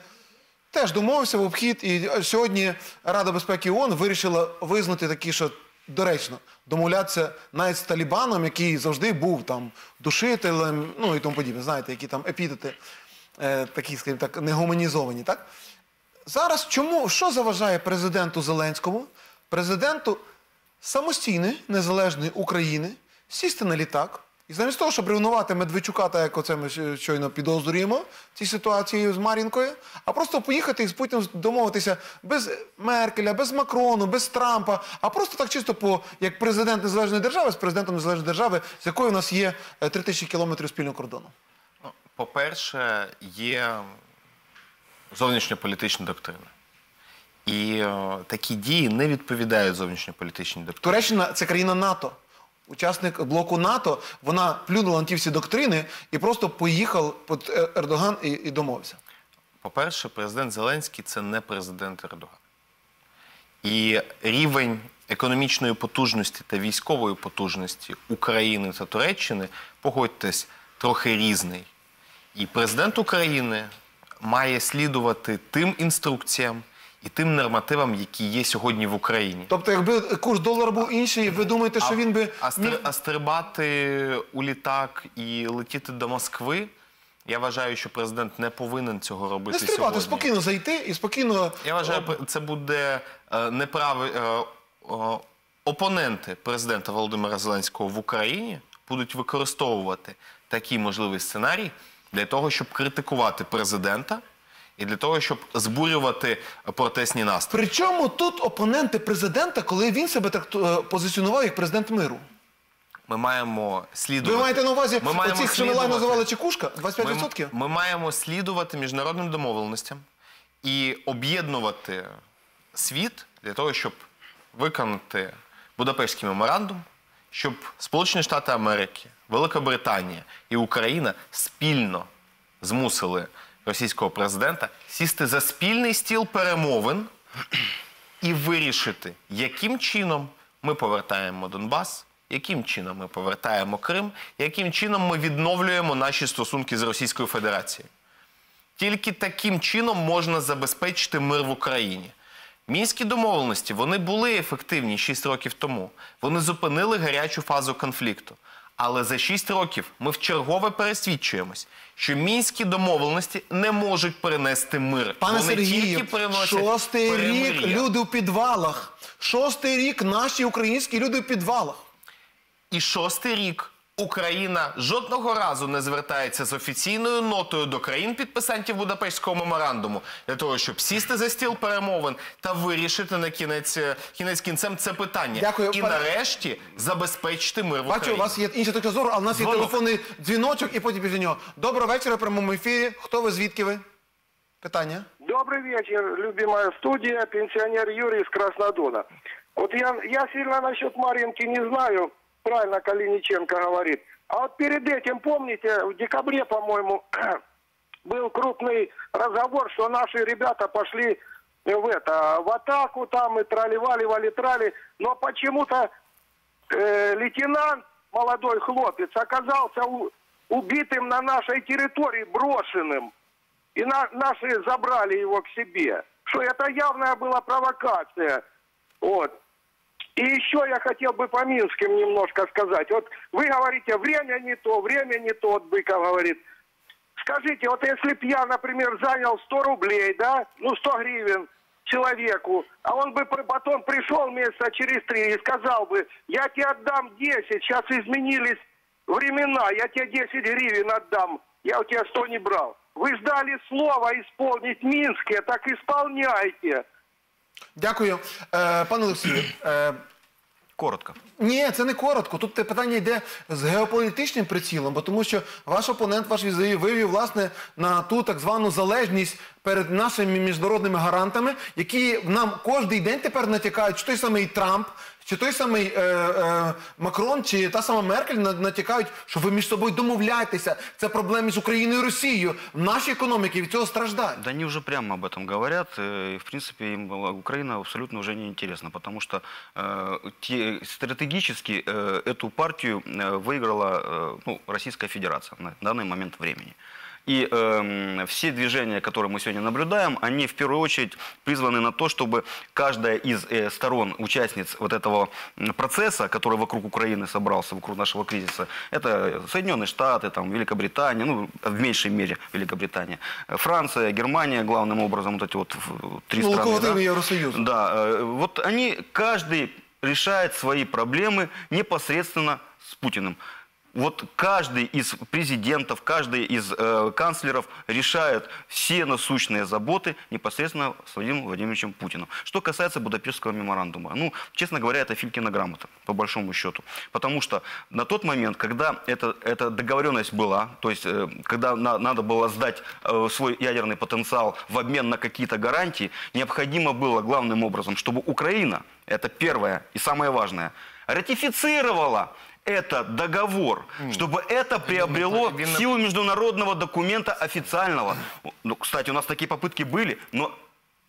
Теж домовився в обхід, і е, сьогодні Рада безпеки ООН вирішила визнати такі, що доречно домовлятися навіть з Талібаном, який завжди був там душителем, ну і тому подібне. Знаєте, які там епітети е, такі, скажімо так, негуманізовані, так? Зараз чому, що заважає президенту Зеленському, президенту самостійної, незалежної України, сісти на літак і замість того, щоб ревнувати Медведчука, так як оце ми щойно підозрюємо цій ситуації з Мар'їнкою, а просто поїхати і з Путіним домовитися без Меркеля, без Макрону, без Трампа, а просто так чисто по як президент незалежної держави з президентом незалежної держави, з якою у нас є е, 3000 кілометрів спільного кордону. По-перше, є зовнішньополітична доктрина. І е, такі дії не відповідають зовнішньополітичній доктрині. Туреччина це країна НАТО. Учасник блоку НАТО, вона плюнула на ті всі доктрини і просто поїхав під Е- Ердоган і, і домовився. По-перше, президент Зеленський це не президент Ердоган. І рівень економічної потужності та військової потужності України та Туреччини, погодьтесь, трохи різний. І президент України має слідувати тим інструкціям і тим нормативам, які є сьогодні в Україні. Тобто, якби курс долара був інший, ви думаєте, що він би А, стрибати у літак і летіти до Москви, я вважаю, що президент не повинен цього робити не стрибати, сьогодні. спокійно зайти і спокійно. Я вважаю, це буде е, неправи... е, опоненти президента Володимира Зеленського в Україні будуть використовувати такий можливий сценарій для того, щоб критикувати президента і для того, щоб збурювати протестні настрої. Причому тут опоненти президента, коли він себе так е, позиціонував як президент миру. Ми маємо слідувати. Ви маєте на увазі Ми маємо оцих, що ми лайно називали чекушка? 25%? Ми, ми маємо слідувати міжнародним домовленостям і об'єднувати світ для того, щоб виконати Будапештський меморандум, щоб Сполучені Штати Америки, Велика Британія і Україна спільно змусили російського президента сісти за спільний стіл перемовин і вирішити, яким чином ми повертаємо Донбас, яким чином ми повертаємо Крим, яким чином ми відновлюємо наші стосунки з Російською Федерацією. Тільки таким чином можна забезпечити мир в Україні. Мінські домовленості вони були ефективні 6 років тому. Вони зупинили гарячу фазу конфлікту. Але за 6 років ми вчергове пересвідчуємось, що мінські домовленості не можуть принести мир. Пане вони Сергію, шостий рік люди у підвалах. Шостий рік наші українські люди у підвалах. І шостий рік Україна жодного разу не звертається з офіційною нотою до країн підписантів Будапештського меморандуму для того, щоб сісти за стіл перемовин та вирішити на кінець е, кінець кінцем це питання. Дякую, і пане- нарешті забезпечити мир в Бачу, Україні. у вас є інша точка зору, але у нас є Дзвонок. телефонний дзвіночок і потім після нього. Доброго вечора, прямому ефірі. Хто ви, звідки ви? Питання? Добрый вечер, любимая студия, пенсионер Юрий из Краснодона. Вот я, я сильно насчет Маринки не знаю, правильно Калиниченко говорит. А вот перед этим, помните, в декабре, по-моему, был крупный разговор, что наши ребята пошли в это в атаку там и тролливали, валитрали, но почему-то э, лейтенант, молодой хлопец, оказался у- убитым на нашей территории, брошенным. И на- наши забрали его к себе. Что это явная была провокация. Вот. И еще я хотел бы по Минским немножко сказать. Вот вы говорите, время не то, время не то, вот Быков говорит. Скажите, вот если б я, например, занял 100 рублей, да, ну 100 гривен человеку, а он бы потом пришел месяца через три и сказал бы, я тебе отдам 10, сейчас изменились времена, я тебе 10 гривен отдам, я у тебя 100 не брал. Вы ждали слова исполнить Минские, так исполняйте. Дякую. Е, пане Олексію, е, Коротко. Ні, це не коротко. Тут те питання йде з геополітичним прицілом, бо тому що ваш опонент, ваш візові, вивів власне на ту так звану залежність перед нашими міжнародними гарантами, які нам кожен день тепер натякають, чи той самий Трамп, чи той самий е, е, Макрон, чи та сама Меркель на- натякають, що ви між собою домовляєтеся. Це проблеми між Україною і Росією. Наші економіки від цього страждають. Да они уже прямо об этом говорят. э, И, в принципе, им была Украина абсолютно уже не интересна, потому что э, те- стратегически э, эту партию э, выиграла э, ну, Российская Федерация на данный момент времени. И эм, все движения, которые мы сегодня наблюдаем, они в первую очередь призваны на то, чтобы каждая из э, сторон, участниц вот этого процесса, который вокруг Украины собрался, вокруг нашего кризиса, это Соединенные Штаты, там, Великобритания, ну, в меньшей мере Великобритания, э, Франция, Германия, главным образом, вот эти вот три Ну, страны. да? Евросоюза. Да, э, вот они, каждый решает свои проблемы непосредственно с Путиным. Вот каждый из президентов, каждый из э, канцлеров решает все насущные заботы непосредственно с Владимиром Владимировичем Путиным. Что касается Будапештского меморандума, ну, честно говоря, это Филькина грамота, по большому счету. Потому что на тот момент, когда эта, эта договоренность была, то есть э, когда на- надо было сдать э, свой ядерный потенциал в обмен на какие-то гарантии, необходимо было главным образом, чтобы Украина, это первое и самое важное, ратифицировала этот договор, чтобы это приобрело Винно- силу международного документа официального. Ну, кстати, у нас такие попытки были, но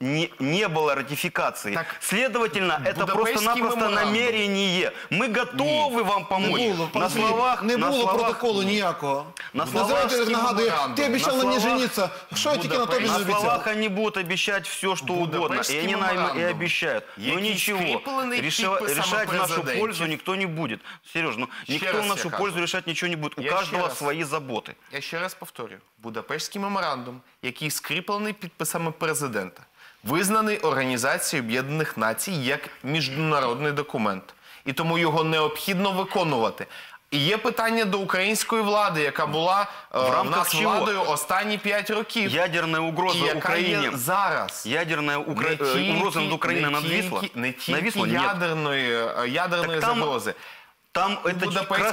не, не было ратификации. Так, Следовательно, это Будапештский просто-напросто меморандум. намерение. Мы готовы вам помочь. Не було, на пане Сергій, словах, не на було словах- протоколу ніякого. На Називайте, словах нагадую, меморандум. ти обіцяв На на мені словах жениться. Що я тільки на тобі не На обіцяв? словах они будут обещать все, что угодно. И Будапештский они нам и меморандум, обещают. Но який ничего. скріплений Реша- підписами решать в нашу президентів. пользу никто не будет. Сереж, ну никто раз в я нашу кажу. пользу решать ничего не будет. У Я ще каждого раз. свои заботы. Я ще раз повторюю: Будапештський меморандум, який скріплений підписами президента, визнаний Організацією Об'єднаних Націй як міжнародний документ. І тому його необхідно виконувати. І є питання до української влади, яка була е, в рамках нас чого? владою останні п'ять років. Ядерная і угроза яка Украине. є зараз. Ядерная Укра... Э, угроза над Украиной не тільки- Не тільки Нависла? Нет. ядерної, е, ядерної Так там- загрози. Там это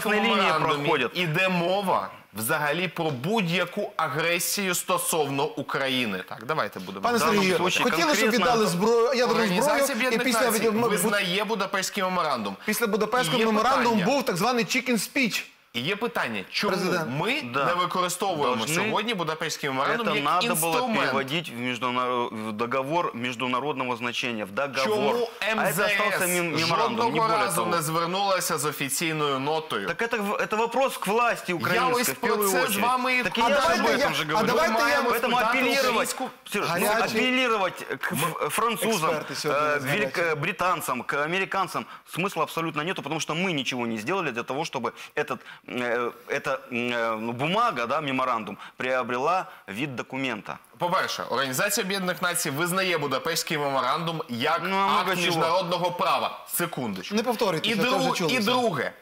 линии меморандумі проходят. Іде мова взагалі про будь-яку агресію стосовно України. Так, давайте будемо. Пане Сергію, хотіли, щоб віддали зброю, ядерну зброю, і після, визнає Будапештський меморандум. після Будапештського меморандуму був так званий chicken speech. І є питання, чому Президент. ми Да. не використовуємо Должны- сьогодні Будапештський меморандум Это як надо было інструмент? переводить в, международ- в договор международного значения, в договор. Чому а это остался МЗС мем- меморандум, не жодного более разу того. не звернулася з офіційною нотою? Так это, в- это вопрос к власти украинской, ось в про первую це з очередь. вами і- Так и А я же об давайте я- этом же а говорю. давайте я- Поэтому спитати апеллировать, українську Сереж, ну, гарячі- апеллировать к ф- французам, Эксперты сегодня э, у нас велик- гарячие. э, британцам, к американцам смысла абсолютно нету, потому что мы ничего не сделали для того, чтобы этот, э, эта э, ну, бумага, да, меморандум, приобрела вид документа. По-перше, Організація Об'єднаних Націй визнає Будапештський меморандум як Ну, акт чого. міжнародного права. Секундочку. Не повторюйте, І, це вже друг- чули і друге,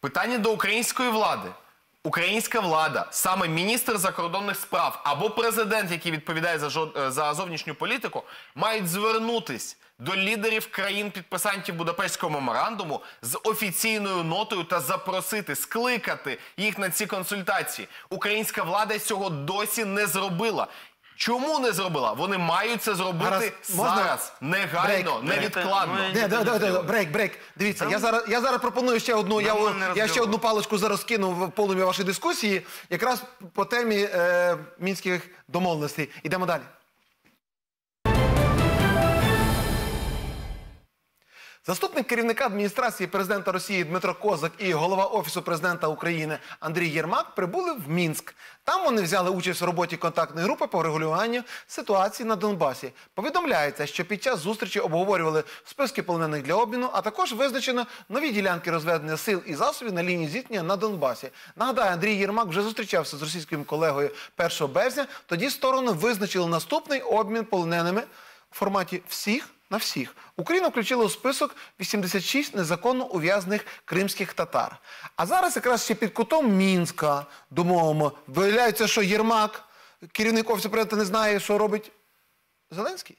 питання до української влади. Українська влада, саме міністр закордонних справ або президент, який відповідає за, жод- е, за зовнішню політику, мають звернутись до лідерів країн-підписантів Будапештського меморандуму з офіційною нотою та запросити, скликати їх на ці консультації. Українська влада цього досі не зробила. Чому не зробила? Вони мають це зробити Гаразд, можна? зараз, негайно, Брейк. невідкладно. не да, да, да, брейк, брейк. Дивіться, я зараз, я зараз пропоную ще одну. Я, я ще одну паличку зараз кину в полум'я вашої дискусії, якраз по темі е, мінських домовленостей. Ідемо далі. Заступник керівника адміністрації президента Росії Дмитро Козак і голова офісу президента України Андрій Єрмак прибули в Мінськ. Там вони взяли участь в роботі контактної групи по врегулюванню ситуації на Донбасі. Повідомляється, що під час зустрічі обговорювали списки полонених для обміну, а також визначено нові ділянки розведення сил і засобів на лінії зіткнення на Донбасі. Нагадаю, Андрій Єрмак вже зустрічався з російським колегою 1 березня. Тоді сторони визначили наступний обмін полоненими в форматі всіх на всіх. Україна включила у список 86 незаконно ув'язаних кримських татар. А зараз якраз ще під кутом Мінська домовимо. Виявляється, що Єрмак, керівник офісу президента, не знає, що робить Зеленський.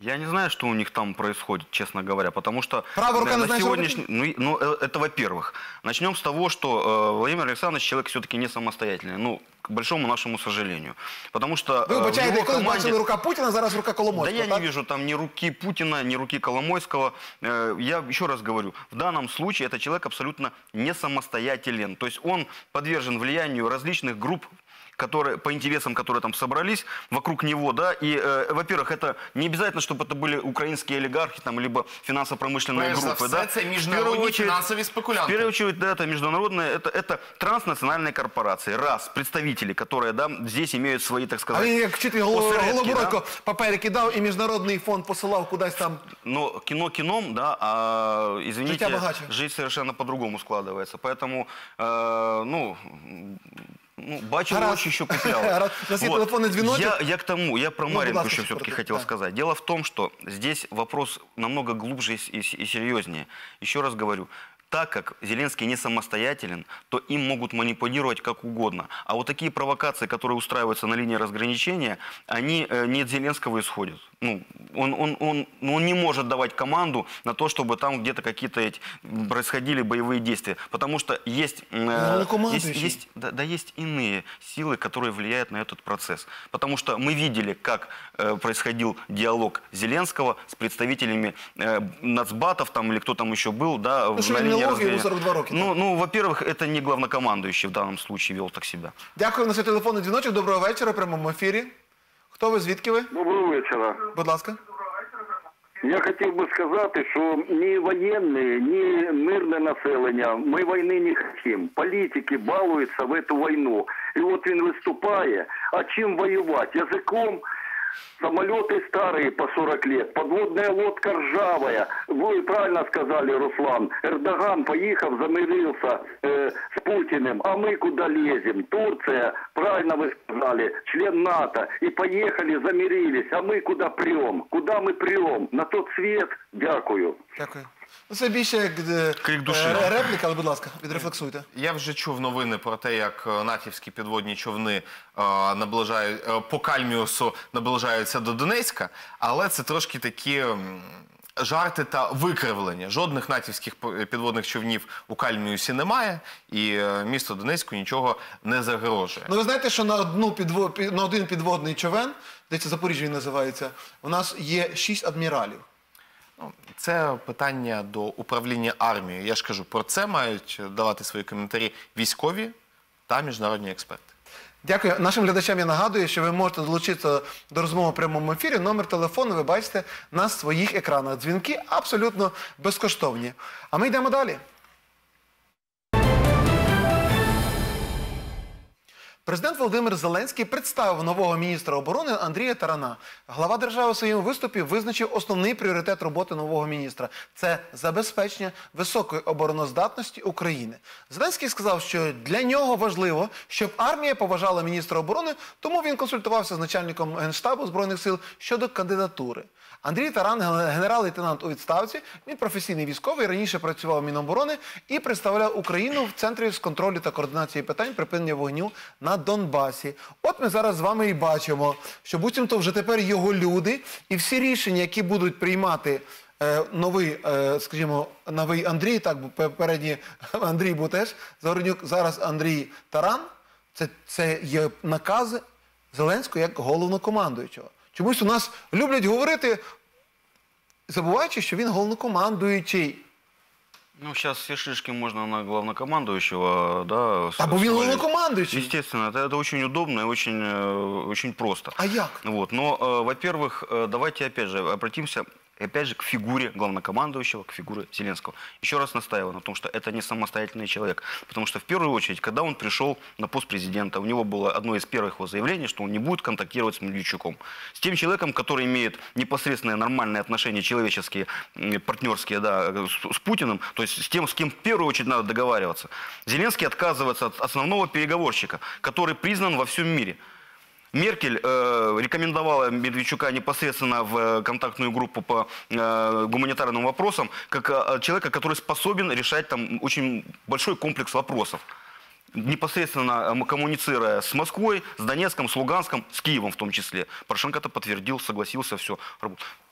Я не знаю, что у них там происходит, честно говоря, потому что Правая рука не на сегодняшний, ну, ну, э, это во-первых. Начнем с того, что э, Владимир Александрович человек все-таки не самостоятельный, ну, к большому нашему сожалению, потому что э, в вибачаєте, его колись команде- бачили рука Путіна, зараз рука да Коломойського. я не так? вижу там ни руки Путина, ни руки Коломойского. Э, Я еще раз говорю, в данном случае этот человек абсолютно не самостоятелен. То есть он подвержен влиянию различных групп, которые, по интересам, которые там собрались вокруг него, да, и, э, во-первых, это не обязательно, чтобы это были украинские олигархи, там, либо финансово-промышленные Перш за группы, все, да. це В міжнародні первую очередь- фінансові спекулянти. В первую очередь, да, это международные, это, это транснациональные корпорации, раз, представители, которые, да, здесь имеют свои, так А сказать, він як вчитель Голо- осередки, Голобородько да. папери кидав і міжнародний фонд посилав кудись там. Но кино кином, да, а, извините, Життя багаче. жизнь совершенно по-другому складывается. Поэтому, э, ну, ну, бачу Гаразд. очі, що нас телефонний дзвіночок. Я, я к тому, я про Ну, Маринку ласка, еще ще все-таки хотел Да. сказать. Дело в том, что здесь вопрос намного глубже и, с- и с- и серьезнее. Еще раз говорю, так как Зеленский не самостоятелен, то им могут манипулировать как угодно. А вот такие провокации, которые устраиваются на линии разграничения, они э, не от Зеленского исходят. Ну, он, он, он, ну, он не может давать команду на то, чтобы там где-то какие-то эти, м, происходили боевые действия. Потому что есть, Ну, не э, есть, командующий. есть да, да есть иные силы, которые влияют на этот процесс. Потому что мы видели, как э, происходил диалог Зеленского с представителями э, нацбатов там, или кто там еще был, да, в- что на він линии не лох, йому разграни- 42 роки, Ну, ну, во-первых, это не главнокомандующий в данном случае вел так себя. Дякую на свій телефонний дзвіночок. Доброго вечора. в Прямому ефірі. Хто ви? Звідки ви? Доброго вечора. Будь ласка. Я хотів би сказати, що ні воєнні, ні мирне населення, ми війни не хочемо. Політики балуються в цю війну. І от він виступає. А чим воювати? Язиком? Самолеты старые по 40 лет, подводная лодка ржавая. Вы правильно сказали, Руслан. Эрдоган поехал, замирился э, с Путиным. А мы куда лезем? Турция, правильно вы сказали, член НАТО. И поехали, замирились. А мы куда прем? Куда мы прем? На тот свет? Дякую. Дякую. Ну, це більше як е, Крик душі. е, репліка, але, будь ласка, відрефлексуйте. Я вже чув новини про те, як е, натівські підводні човни е, наближають е, по Кальміусу наближаються до Донецька, але це трошки такі м, жарти та викривлення. Жодних натівських п- підводних човнів у Кальміусі немає, і е, місто Донецьку нічого не загрожує. Ну ви знаєте, що на одну підво... пі- на один підводний човен, де це Запоріжжя він називається, у нас є шість адміралів. Ну, Це питання до управління армією. Я ж кажу, про це мають давати свої коментарі військові та міжнародні експерти. Дякую. Нашим глядачам я нагадую, що ви можете долучитися до розмови в прямому ефірі. Номер телефону ви бачите на своїх екранах. Дзвінки абсолютно безкоштовні. А ми йдемо далі. Президент Володимир Зеленський представив нового міністра оборони Андрія Тарана. Глава держави у своєму виступі визначив основний пріоритет роботи нового міністра це забезпечення високої обороноздатності України. Зеленський сказав, що для нього важливо, щоб армія поважала міністра оборони, тому він консультувався з начальником генштабу збройних сил щодо кандидатури. Андрій Таран, генерал-лейтенант у відставці. Він професійний військовий, раніше працював в Міноборони і представляв Україну в центрі з контролю та координації питань припинення вогню на Донбасі. От ми зараз з вами і бачимо, що буцімто вже тепер його люди, і всі рішення, які будуть приймати. е, Новий, е, скажімо, новий Андрій, так попередній Андрій був теж зараз Андрій Таран. Це є накази Зеленського як головнокомандуючого. Чомусь у нас люблять говорити, забуваючи, що він головнокомандуючий. Ну, сейчас все шишки можно на главнокомандующего, да. А бо він свалить. головнокомандуючий. Естественно, это, это очень удобно и очень, э, очень просто. А як? Вот. Но, э, во-первых, э, давайте опять же обратимся опять же к фигуре главнокомандующего, к фигуре Зеленского. Еще раз настаиваю на том, что это не самостоятельный человек. Потому что в первую очередь, когда он пришел на пост президента, у него было одно из первых его заявлений, что он не будет контактировать с Медведчуком. С тем человеком, который имеет непосредственные нормальные отношения, человеческие, партнерские, да, с, с Путиным, то есть с тем, с кем в первую очередь надо договариваться. Зеленский отказывается от основного переговорщика, который признан во всем мире. Меркель э, рекомендовала Медведчука непосредственно в э, контактную группу по э, гуманитарным вопросам, как э, человека, который способен решать там очень большой комплекс вопросов. Непосредственно э, коммуницируя с Москвой, с Донецком, с Луганском, с Киевом в том числе. Порошенко это подтвердил, согласился, все.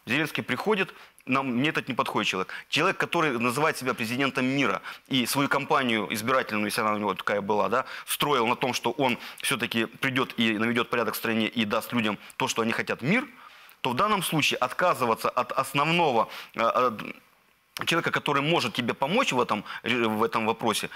Зеленский приходит, нам, мне этот не подходит человек. Человек, который называет себя президентом мира и свою кампанию избирательную, если она у него такая была, да, строил на том, что он все-таки придет и наведет порядок в стране и даст людям то, что они хотят, мир, то в данном случае отказываться от основного э, от человека, который может тебе помочь в этом, в этом вопросе,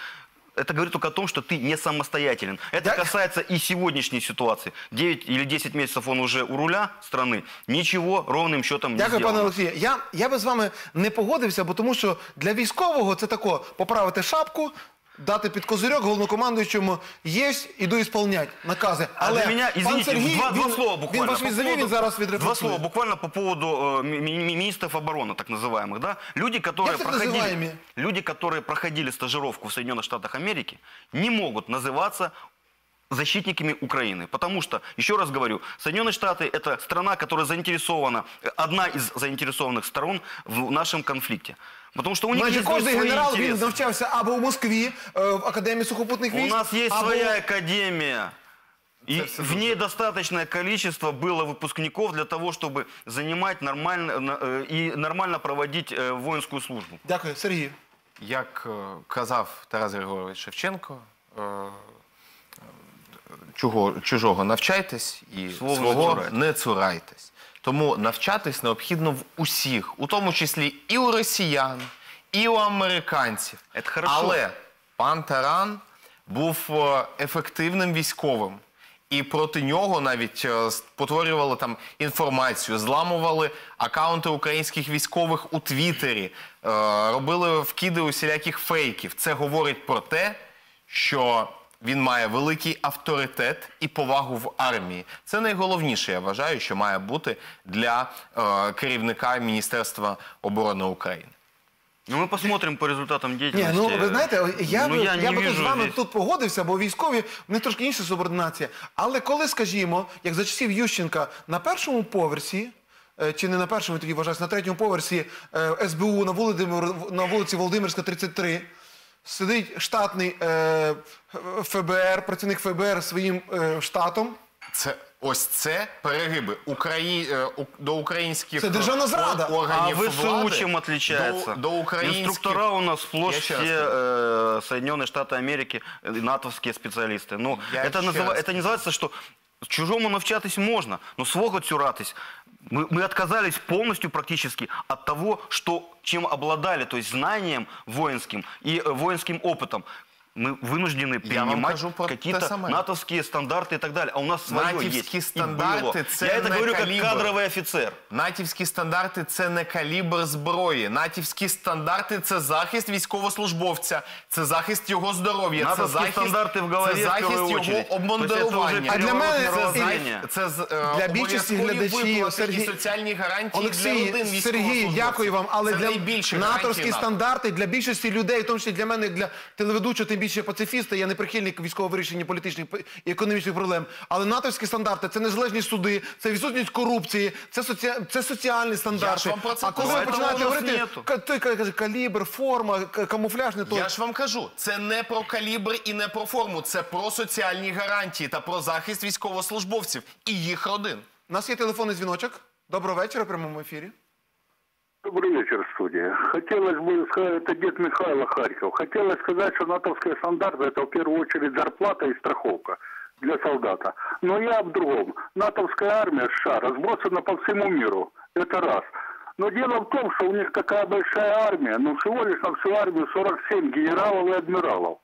это говорит только о том, что ты не самостоятелен. Это Я- касается и сегодняшней ситуации. 9 или 10 месяцев он уже у руля страны. Ничего ровным счетом не Дякую, сделано. пане Олексію. Я, я би з вами не погодився, бо тому що для військового це тако поправити шапку, дати під козирьок головнокомандуючому єсть, іду ісполнять накази. А для меня, пан извините, Сергій, два, два він, слова він буквально. ваш по відзовів, він поводу- зараз Два відрефлексує. слова буквально по поводу э, ми- ми- ми- министров обороны, так называемых, да? Люди, которые Як так проходили, називаємі? люди, которые проходили стажировку в Соединенных Штатах Америки, не могут называться защитниками Украины. Потому что, еще раз говорю, Соединенные Штаты – это страна, которая заинтересована, э, одна из заинтересованных сторон в нашем конфликте. Потому что у них Майже есть кожен свои генерал він интересы. навчався або в Москві, е, в Академії сухопутних У військ. нас есть або... своя академия. И Это всё в ней достаточное количество было выпускников для того, чтобы занимать нормально на- э, и нормально проводить э, воинскую службу. Дякую, Сергій. Як е, казав Тарас Григорович Шевченко, е, чого, чужого навчайтесь і Свого не свого цурайтесь. не цурайтесь. Тому навчатись необхідно в усіх, у тому числі і у росіян, і у американців. Але пан Таран був е, ефективним військовим. І проти нього навіть е, спотворювали там інформацію, зламували акаунти українських військових у Твіттері, е, робили вкиди усіляких фейків. Це говорить про те, що він має великий авторитет і повагу в армії. Це найголовніше, я вважаю, що має бути для е, керівника Міністерства оборони України. Ну, мы посмотрим по результатам Ні, ну ви знаєте, я, ну, би- я, я, би тут з вами здесь- тут погодився, бо військові в них трошки інша субординація. Але коли, скажімо, як за часів Ющенка на першому поверсі. е, Чи не на першому тоді вважається, на третьому поверсі е, СБУ на, Володимир, на вулиці Володимирська, 33, сидить штатний е, ФБР, працівник ФБР своїм е, штатом. Це Ось це перегиби Украї... е, у- до українських Це державна зрада. ор- органів А ВСУ влади, чем отличается? До, до українських... Инструктора у нас сплошь Я ще раз все скажу. э, Соединенные Штаты Америки, э, натовские специалисты. Ну, Я это, ще называ- раз это не называется, что чужому навчатись можно, но свого цюратись. Мы, мы отказались полностью практически от того, что, чем обладали, то есть знанием воинским и э, воинским опытом. Мы вынуждены Я вам принимать кажу про те какие-то саме. натовские стандарты и так далее. А у нас свое Натівські есть. и стандарти было. це Я это не говорю как калібр. кадровый офицер. Натівські стандарти це не калібр зброї. Натівські стандарти це захист військовослужбовця, це захист його здоров'я, це Натовські захист, стандарти в голові, це в захист першу його очередь. обмундирування. А для мене це, це- захист- це з- е, Для більшості обов'язкові глядачів, виплати Сергій- і соціальні гарантії для Олексій, родин Сергій, військовослужбовців. дякую вам. Але це для найбільші натовські гарантії НАТО. стандарти для більшості людей, в тому числі для мене, як для телеведучого, тим більше пацифіста, я не прихильник військового вирішення політичних і економічних проблем. Але натовські стандарти це незалежні суди, це відсутність корупції, це, соці... це соціальні стандарти. ж вам а коли ви починаєте говорити, той каже, калібр, форма, камуфляж, не то. Я ж вам кажу, це не про калібр і не про форму, це про соціальні гарантії та про захист військовослужбовців і їх родин. У нас є телефонний дзвіночок. Доброго вечора, в прямому ефірі. Добрый вечер, студия. Хотелось бы сказать, это дед Михайло Харьков. Хотелось сказать, что натовские стандарты это в первую очередь зарплата и страховка для солдата. Но я об другом. Натовская армия США разбросана по всему миру. Это раз. Но дело в том, что у них такая большая армия, но всего лишь на всю армию 47 генералов и адмиралов.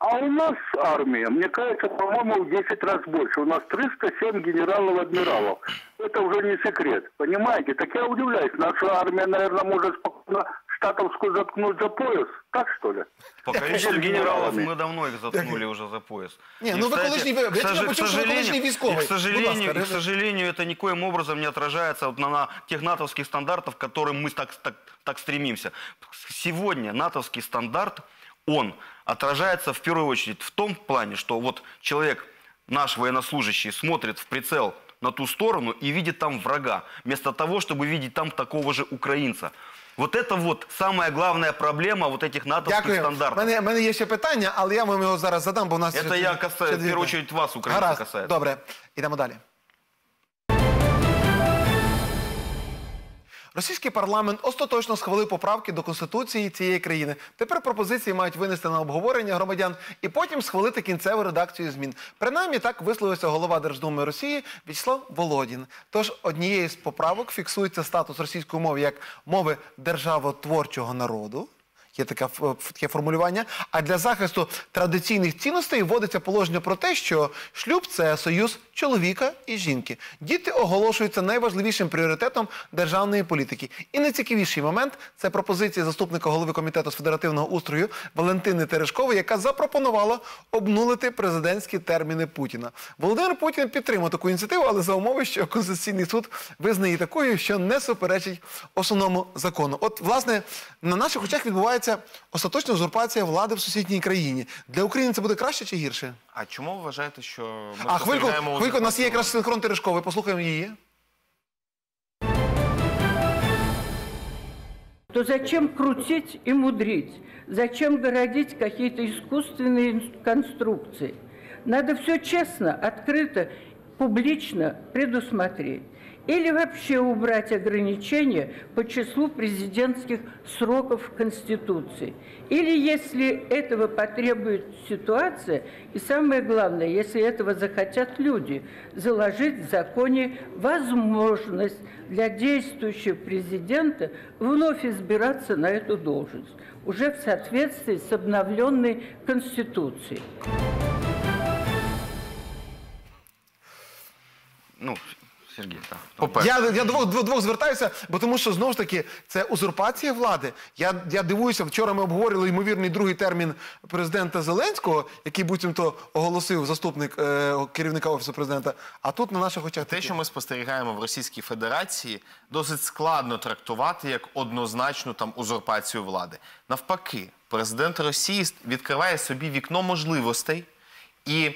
А у нас армия, мне кажется, по-моему, в 10 раз больше. У нас 307 генералов-адмиралов. Это уже не секрет. Понимаете? Так я удивляюсь. Наша армия, наверное, может спокойно штатовскую заткнуть за пояс. Так что ли? По количеству генералов мы давно их заткнули уже за пояс. Не, ну вы колишний- к к сожалению, к сожалению, к сожалению, это никоим образом не отражается вот на, на тех натовских стандартах, к которым мы так, так, так стремимся. Сегодня натовский стандарт, он отражается в первую очередь в том плане, что вот человек, наш военнослужащий, смотрит в прицел на ту сторону и видит там врага, вместо того, чтобы видеть там такого же украинца. Вот это вот самая главная проблема вот этих натовских Дякую. У стандартов. мене, мене є ще питання, але я вам його зараз задам, бо у нас Это ще- я ще касаюсь, в дві- первую очередь вас, украинцев, Гаразд, касается. добре, ідемо далі. Російський парламент остаточно схвалив поправки до конституції цієї країни. Тепер пропозиції мають винести на обговорення громадян і потім схвалити кінцеву редакцію змін. Принаймні так висловився голова Держдуми Росії В'ячеслав Володін. Тож однією з поправок фіксується статус російської мови як мови державотворчого народу. Є таке, таке формулювання. А для захисту традиційних цінностей вводиться положення про те, що шлюб це союз чоловіка і жінки. Діти оголошуються найважливішим пріоритетом державної політики. І найцікавіший момент це пропозиція заступника голови комітету з федеративного устрою Валентини Терешкової, яка запропонувала обнулити президентські терміни Путіна. Володимир Путін підтримав таку ініціативу, але за умови, що Конституційний суд визнає такою, що не суперечить основному закону. От, власне, на наших очах відбувається остаточна узурпація влади в сусідній країні. Для України це буде краще чи гірше? А чому ви вважаєте, що ми а хвильку, хвильку, у нас є якраз синхрон Терешковий, послухаємо її. то зачем крутить и мудрить? Зачем городить какие-то искусственные конструкции? Надо все честно, открыто, публично предусмотреть. Или вообще убрать ограничения по числу президентских сроков Конституции. Или, если этого потребует ситуация, и самое главное, если этого захотят люди, заложить в законе возможность для действующего президента вновь избираться на эту должность, уже в соответствии с обновленной Конституцией. Ну, Да. По-перше, Я, я до двох, до двох звертаюся, бо тому що знову ж таки це узурпація влади. Я, я дивуюся, вчора ми обговорили ймовірний другий термін президента Зеленського, який буцімто оголосив заступник е, керівника офісу президента. А тут на наших очах те, таке. що ми спостерігаємо в Російській Федерації, досить складно трактувати як однозначну там узурпацію влади. Навпаки, президент Росії відкриває собі вікно можливостей і е,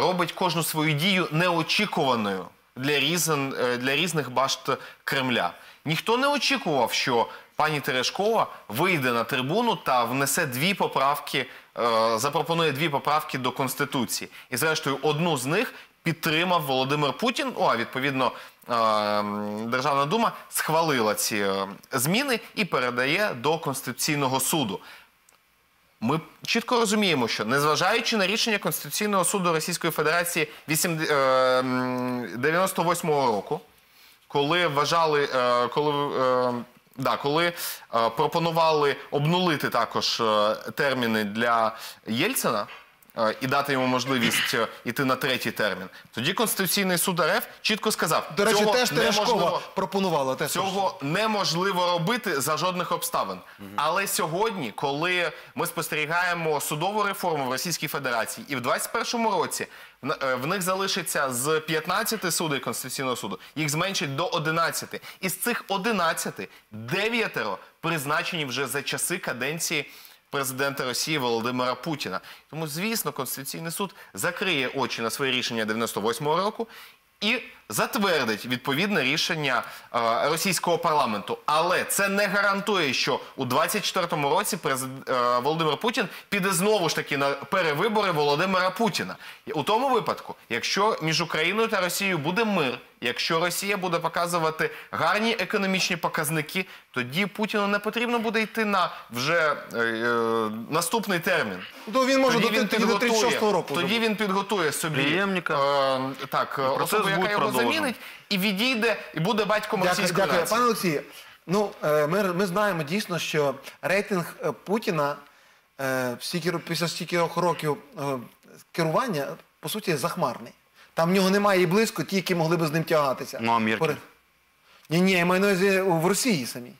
робить кожну свою дію неочікуваною для, різен, е, для різних башт Кремля. Ніхто не очікував, що пані Терешкова вийде на трибуну та внесе дві поправки, е, запропонує дві поправки до Конституції. І зрештою, одну з них підтримав Володимир Путін. Ну, а відповідно, е, Державна дума схвалила ці зміни і передає до Конституційного суду. Ми чітко розуміємо, що незважаючи на рішення Конституційного суду Російської Федерації 8, е, 98-го року, коли вважали, е, коли, е, да, коли пропонували обнулити також терміни для Єльцина і дати йому можливість е, іти на третій термін, тоді Конституційний суд РФ чітко сказав, До речі, цього теж Терешкова пропонувала. Теж Цього неможливо робити за жодних обставин. Але сьогодні, коли ми спостерігаємо судову реформу в Російській Федерації, і в 2021 році в е, в них залишиться з 15 судей Конституційного суду, їх зменшать до 11. Із цих 11 дев'ятеро призначені вже за часи каденції президента Росії Володимира Путіна. Тому, звісно, Конституційний суд закриє очі на своє рішення 98-го року і затвердить відповідне рішення е, російського парламенту. Але це не гарантує, що у 24-му році президент, е, Володимир Путін піде знову ж таки на перевибори Володимира Путіна. У тому випадку, якщо між Україною та Росією буде мир, якщо Росія буде показувати гарні економічні показники, тоді Путіну не потрібно буде йти на вже е, е, наступний термін. То він може Тоді до він 36-го року. Тоді він підготує собі Преемника. е, так, особу, яка його. Замінить, і відійде, і буде батьком Дякую, російської дякую. нації. Пане Олексію, ну, е, ми, ми знаємо дійсно, що рейтинг е, Путіна е, стільки, ро- після стількох років е, керування, по суті, захмарний. Там в нього немає і близько ті, які могли би з ним тягатися. Ну, а Меркель? Ні, ні, я маю на увазі в Росії самій.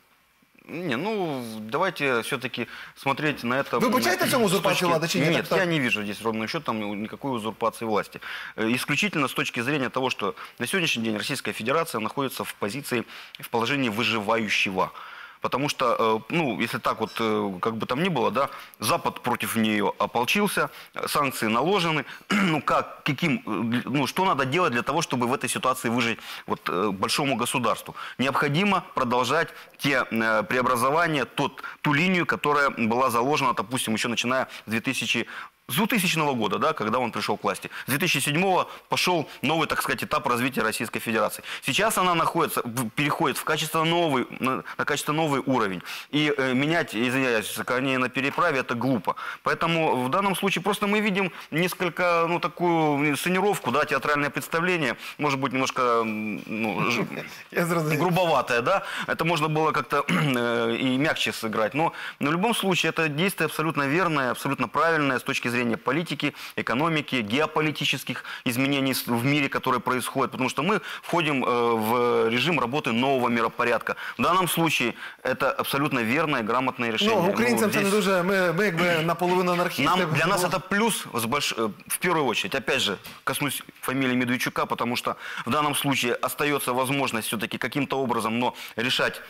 Не, ну давайте все-таки смотреть на это. Вы бачаете в цьому узурпацию чи нет? Нет, Так, я не вижу здесь ровным счетом никакой узурпации власти. Э, Исключительно с точки зрения того, что на сегодняшний день Российская Федерация находится в позиции, в положении выживающего. Потому что, э, ну, если так вот, э, как бы там ни было, да, Запад против нее ополчился, санкции наложены. Ну, как, каким, э, ну, что надо делать для того, чтобы в этой ситуации выжить вот, большому государству? Необходимо продолжать те преобразования, тот, ту линию, которая была заложена, допустим, еще начиная с 2000 с 2000 года, да, когда он пришел к власти. С 2007 пошел новый, так сказать, этап развития Российской Федерации. Сейчас она находится, переходит в качество новый, на, на качество новый уровень. И э, менять, извиняюсь, коней на переправе, это глупо. Поэтому в данном случае просто мы видим несколько, ну, такую сценировку, да, театральное представление, может быть, немножко, ну, ж- грубоватое, да, это можно было как-то э, и мягче сыграть. Но, но в любом случае это действие абсолютно верное, абсолютно правильное с точки зрения политики, экономики, геополитических изменений в мире, которые происходят. Потому что мы входим э, в режим работы нового миропорядка. В данном случае это абсолютно верное, грамотное решение. Ну, українцям це не здесь- дуже. Ми, ми якби наполовину анархісти. нам, для нас Ну, это плюс больш- э, в первую очередь. Опять же, коснусь фамилии Медведчука, потому что в данном случае остается возможность все-таки каким-то образом, но решать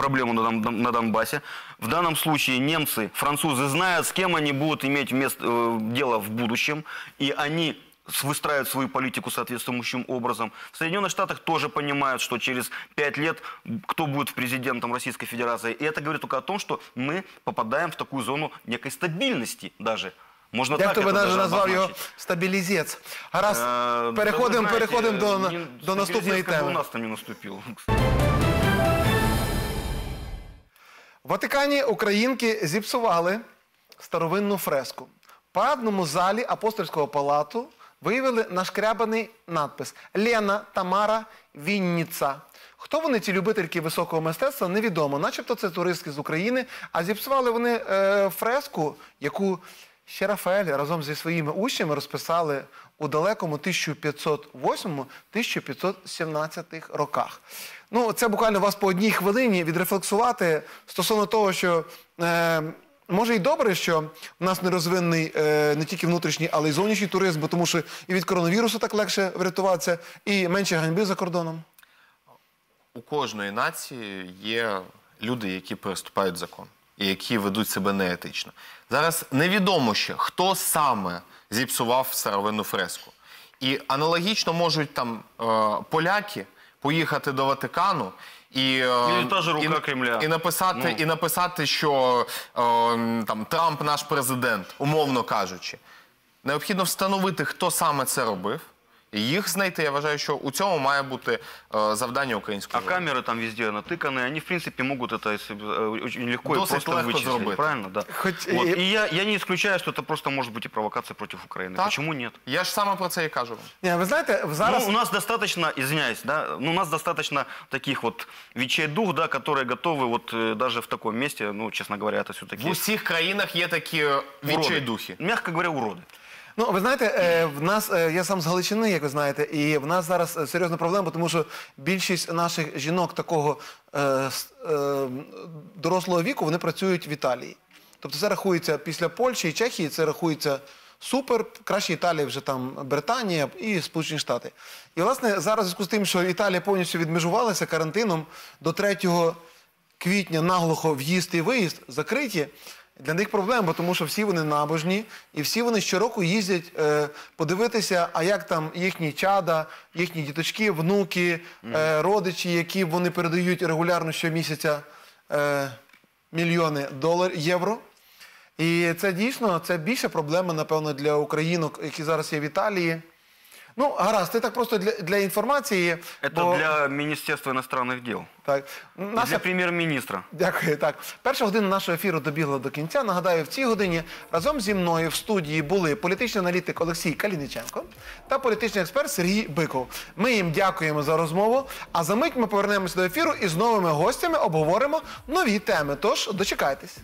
проблему на, Дон- на Донбассе. В данном случае немцы, французы знают, с кем они будут иметь место, э, дело в будущем, и они с- выстраивают свою политику соответствующим образом. В Соединенных Штатах тоже понимают, что через пять лет кто будет президентом Российской Федерации. И это говорит только о том, что мы попадаем в такую зону некой стабильности даже. Можно так Дехто би это навіть даже назвав його обозначить. стабілізець. Гаразд, Э, да вы переходимо, знаете, переходимо до, не- до наступної стабилизация как бы теми. у нас там не наступил. В Ватикані українки зіпсували старовинну фреску. В парадному залі апостольського палату виявили нашкрябаний надпис Лена Тамара Вінніца. Хто вони, ці любительки високого мистецтва, невідомо. Начебто це туристки з України, а зіпсували вони е, фреску, яку ще Рафаель разом зі своїми учнями розписали у далекому 1508-1517 роках. Ну, це буквально вас по одній хвилині відрефлексувати стосовно того, що е, може і добре, що в нас не розвинений е, не тільки внутрішній, але й зовнішній туризм, бо тому що і від коронавірусу так легше врятуватися, і менше ганьби за кордоном. У кожної нації є люди, які переступають закон і які ведуть себе неетично. Зараз невідомо ще, хто саме зіпсував старовинну фреску. І аналогічно можуть там е, поляки поїхати до Ватикану. І, і, та же рука і, Кремля. і написати, Ну. і написати, що о, там Трамп наш президент, умовно кажучи. Необхідно встановити, хто саме це робив І їх знайти, я вважаю, що у цьому має бути е, завдання А української влади. камеры там везде натыканы, они, в принципе, могут это если бы, э, очень легко и Досить просто легко вычислить. зробити. Правильно, да. Хоть Вот. и- И я, я не исключаю, что это просто может быть и провокация против Украины. Так. Почему нет? Я ж саме про це і кажу. Ні, ви знаєте, зараз Ну, у нас достаточно, извиняюсь, да, ну, у нас достаточно таких вот дух, да, которые готовы вот э, даже в таком месте, ну, честно говоря, это все-таки... В усіх країнах є такі відчайдухи. Мягко говоря, уроды. Ну, ви знаєте, е, в нас е, я сам з Галичини, як ви знаєте, і в нас зараз е, серйозна проблема, тому що більшість наших жінок такого дорослого віку вони працюють в Італії. Тобто це рахується після Польщі і Чехії, це рахується супер. Краще Італія вже там Британія і Сполучені Штати. І власне зараз в зв'язку з тим, що Італія повністю відмежувалася карантином до 3 квітня наглухо в'їзд і виїзд закриті. Для них проблема, тому що всі вони набожні, і всі вони щороку їздять е, подивитися, а як там їхні чада, їхні діточки, внуки, е, родичі, які вони передають регулярно щомісяця е, мільйони доларів євро. І це дійсно це більша проблема, напевно, для українок, які зараз є в Італії. Ну, гаразд, це так просто для, для інформації. Это бо- для Министерства иностранных дел. Так. Наша Для премьер-министра. Дякую. Так, перша година нашого ефіру добігла до кінця. Нагадаю, в цій годині разом зі мною в студії були політичний аналітик Олексій Калініченко та політичний експерт Сергій Биков. Ми їм дякуємо за розмову. А за мить ми повернемося до ефіру і з новими гостями обговоримо нові теми. Тож дочекайтесь.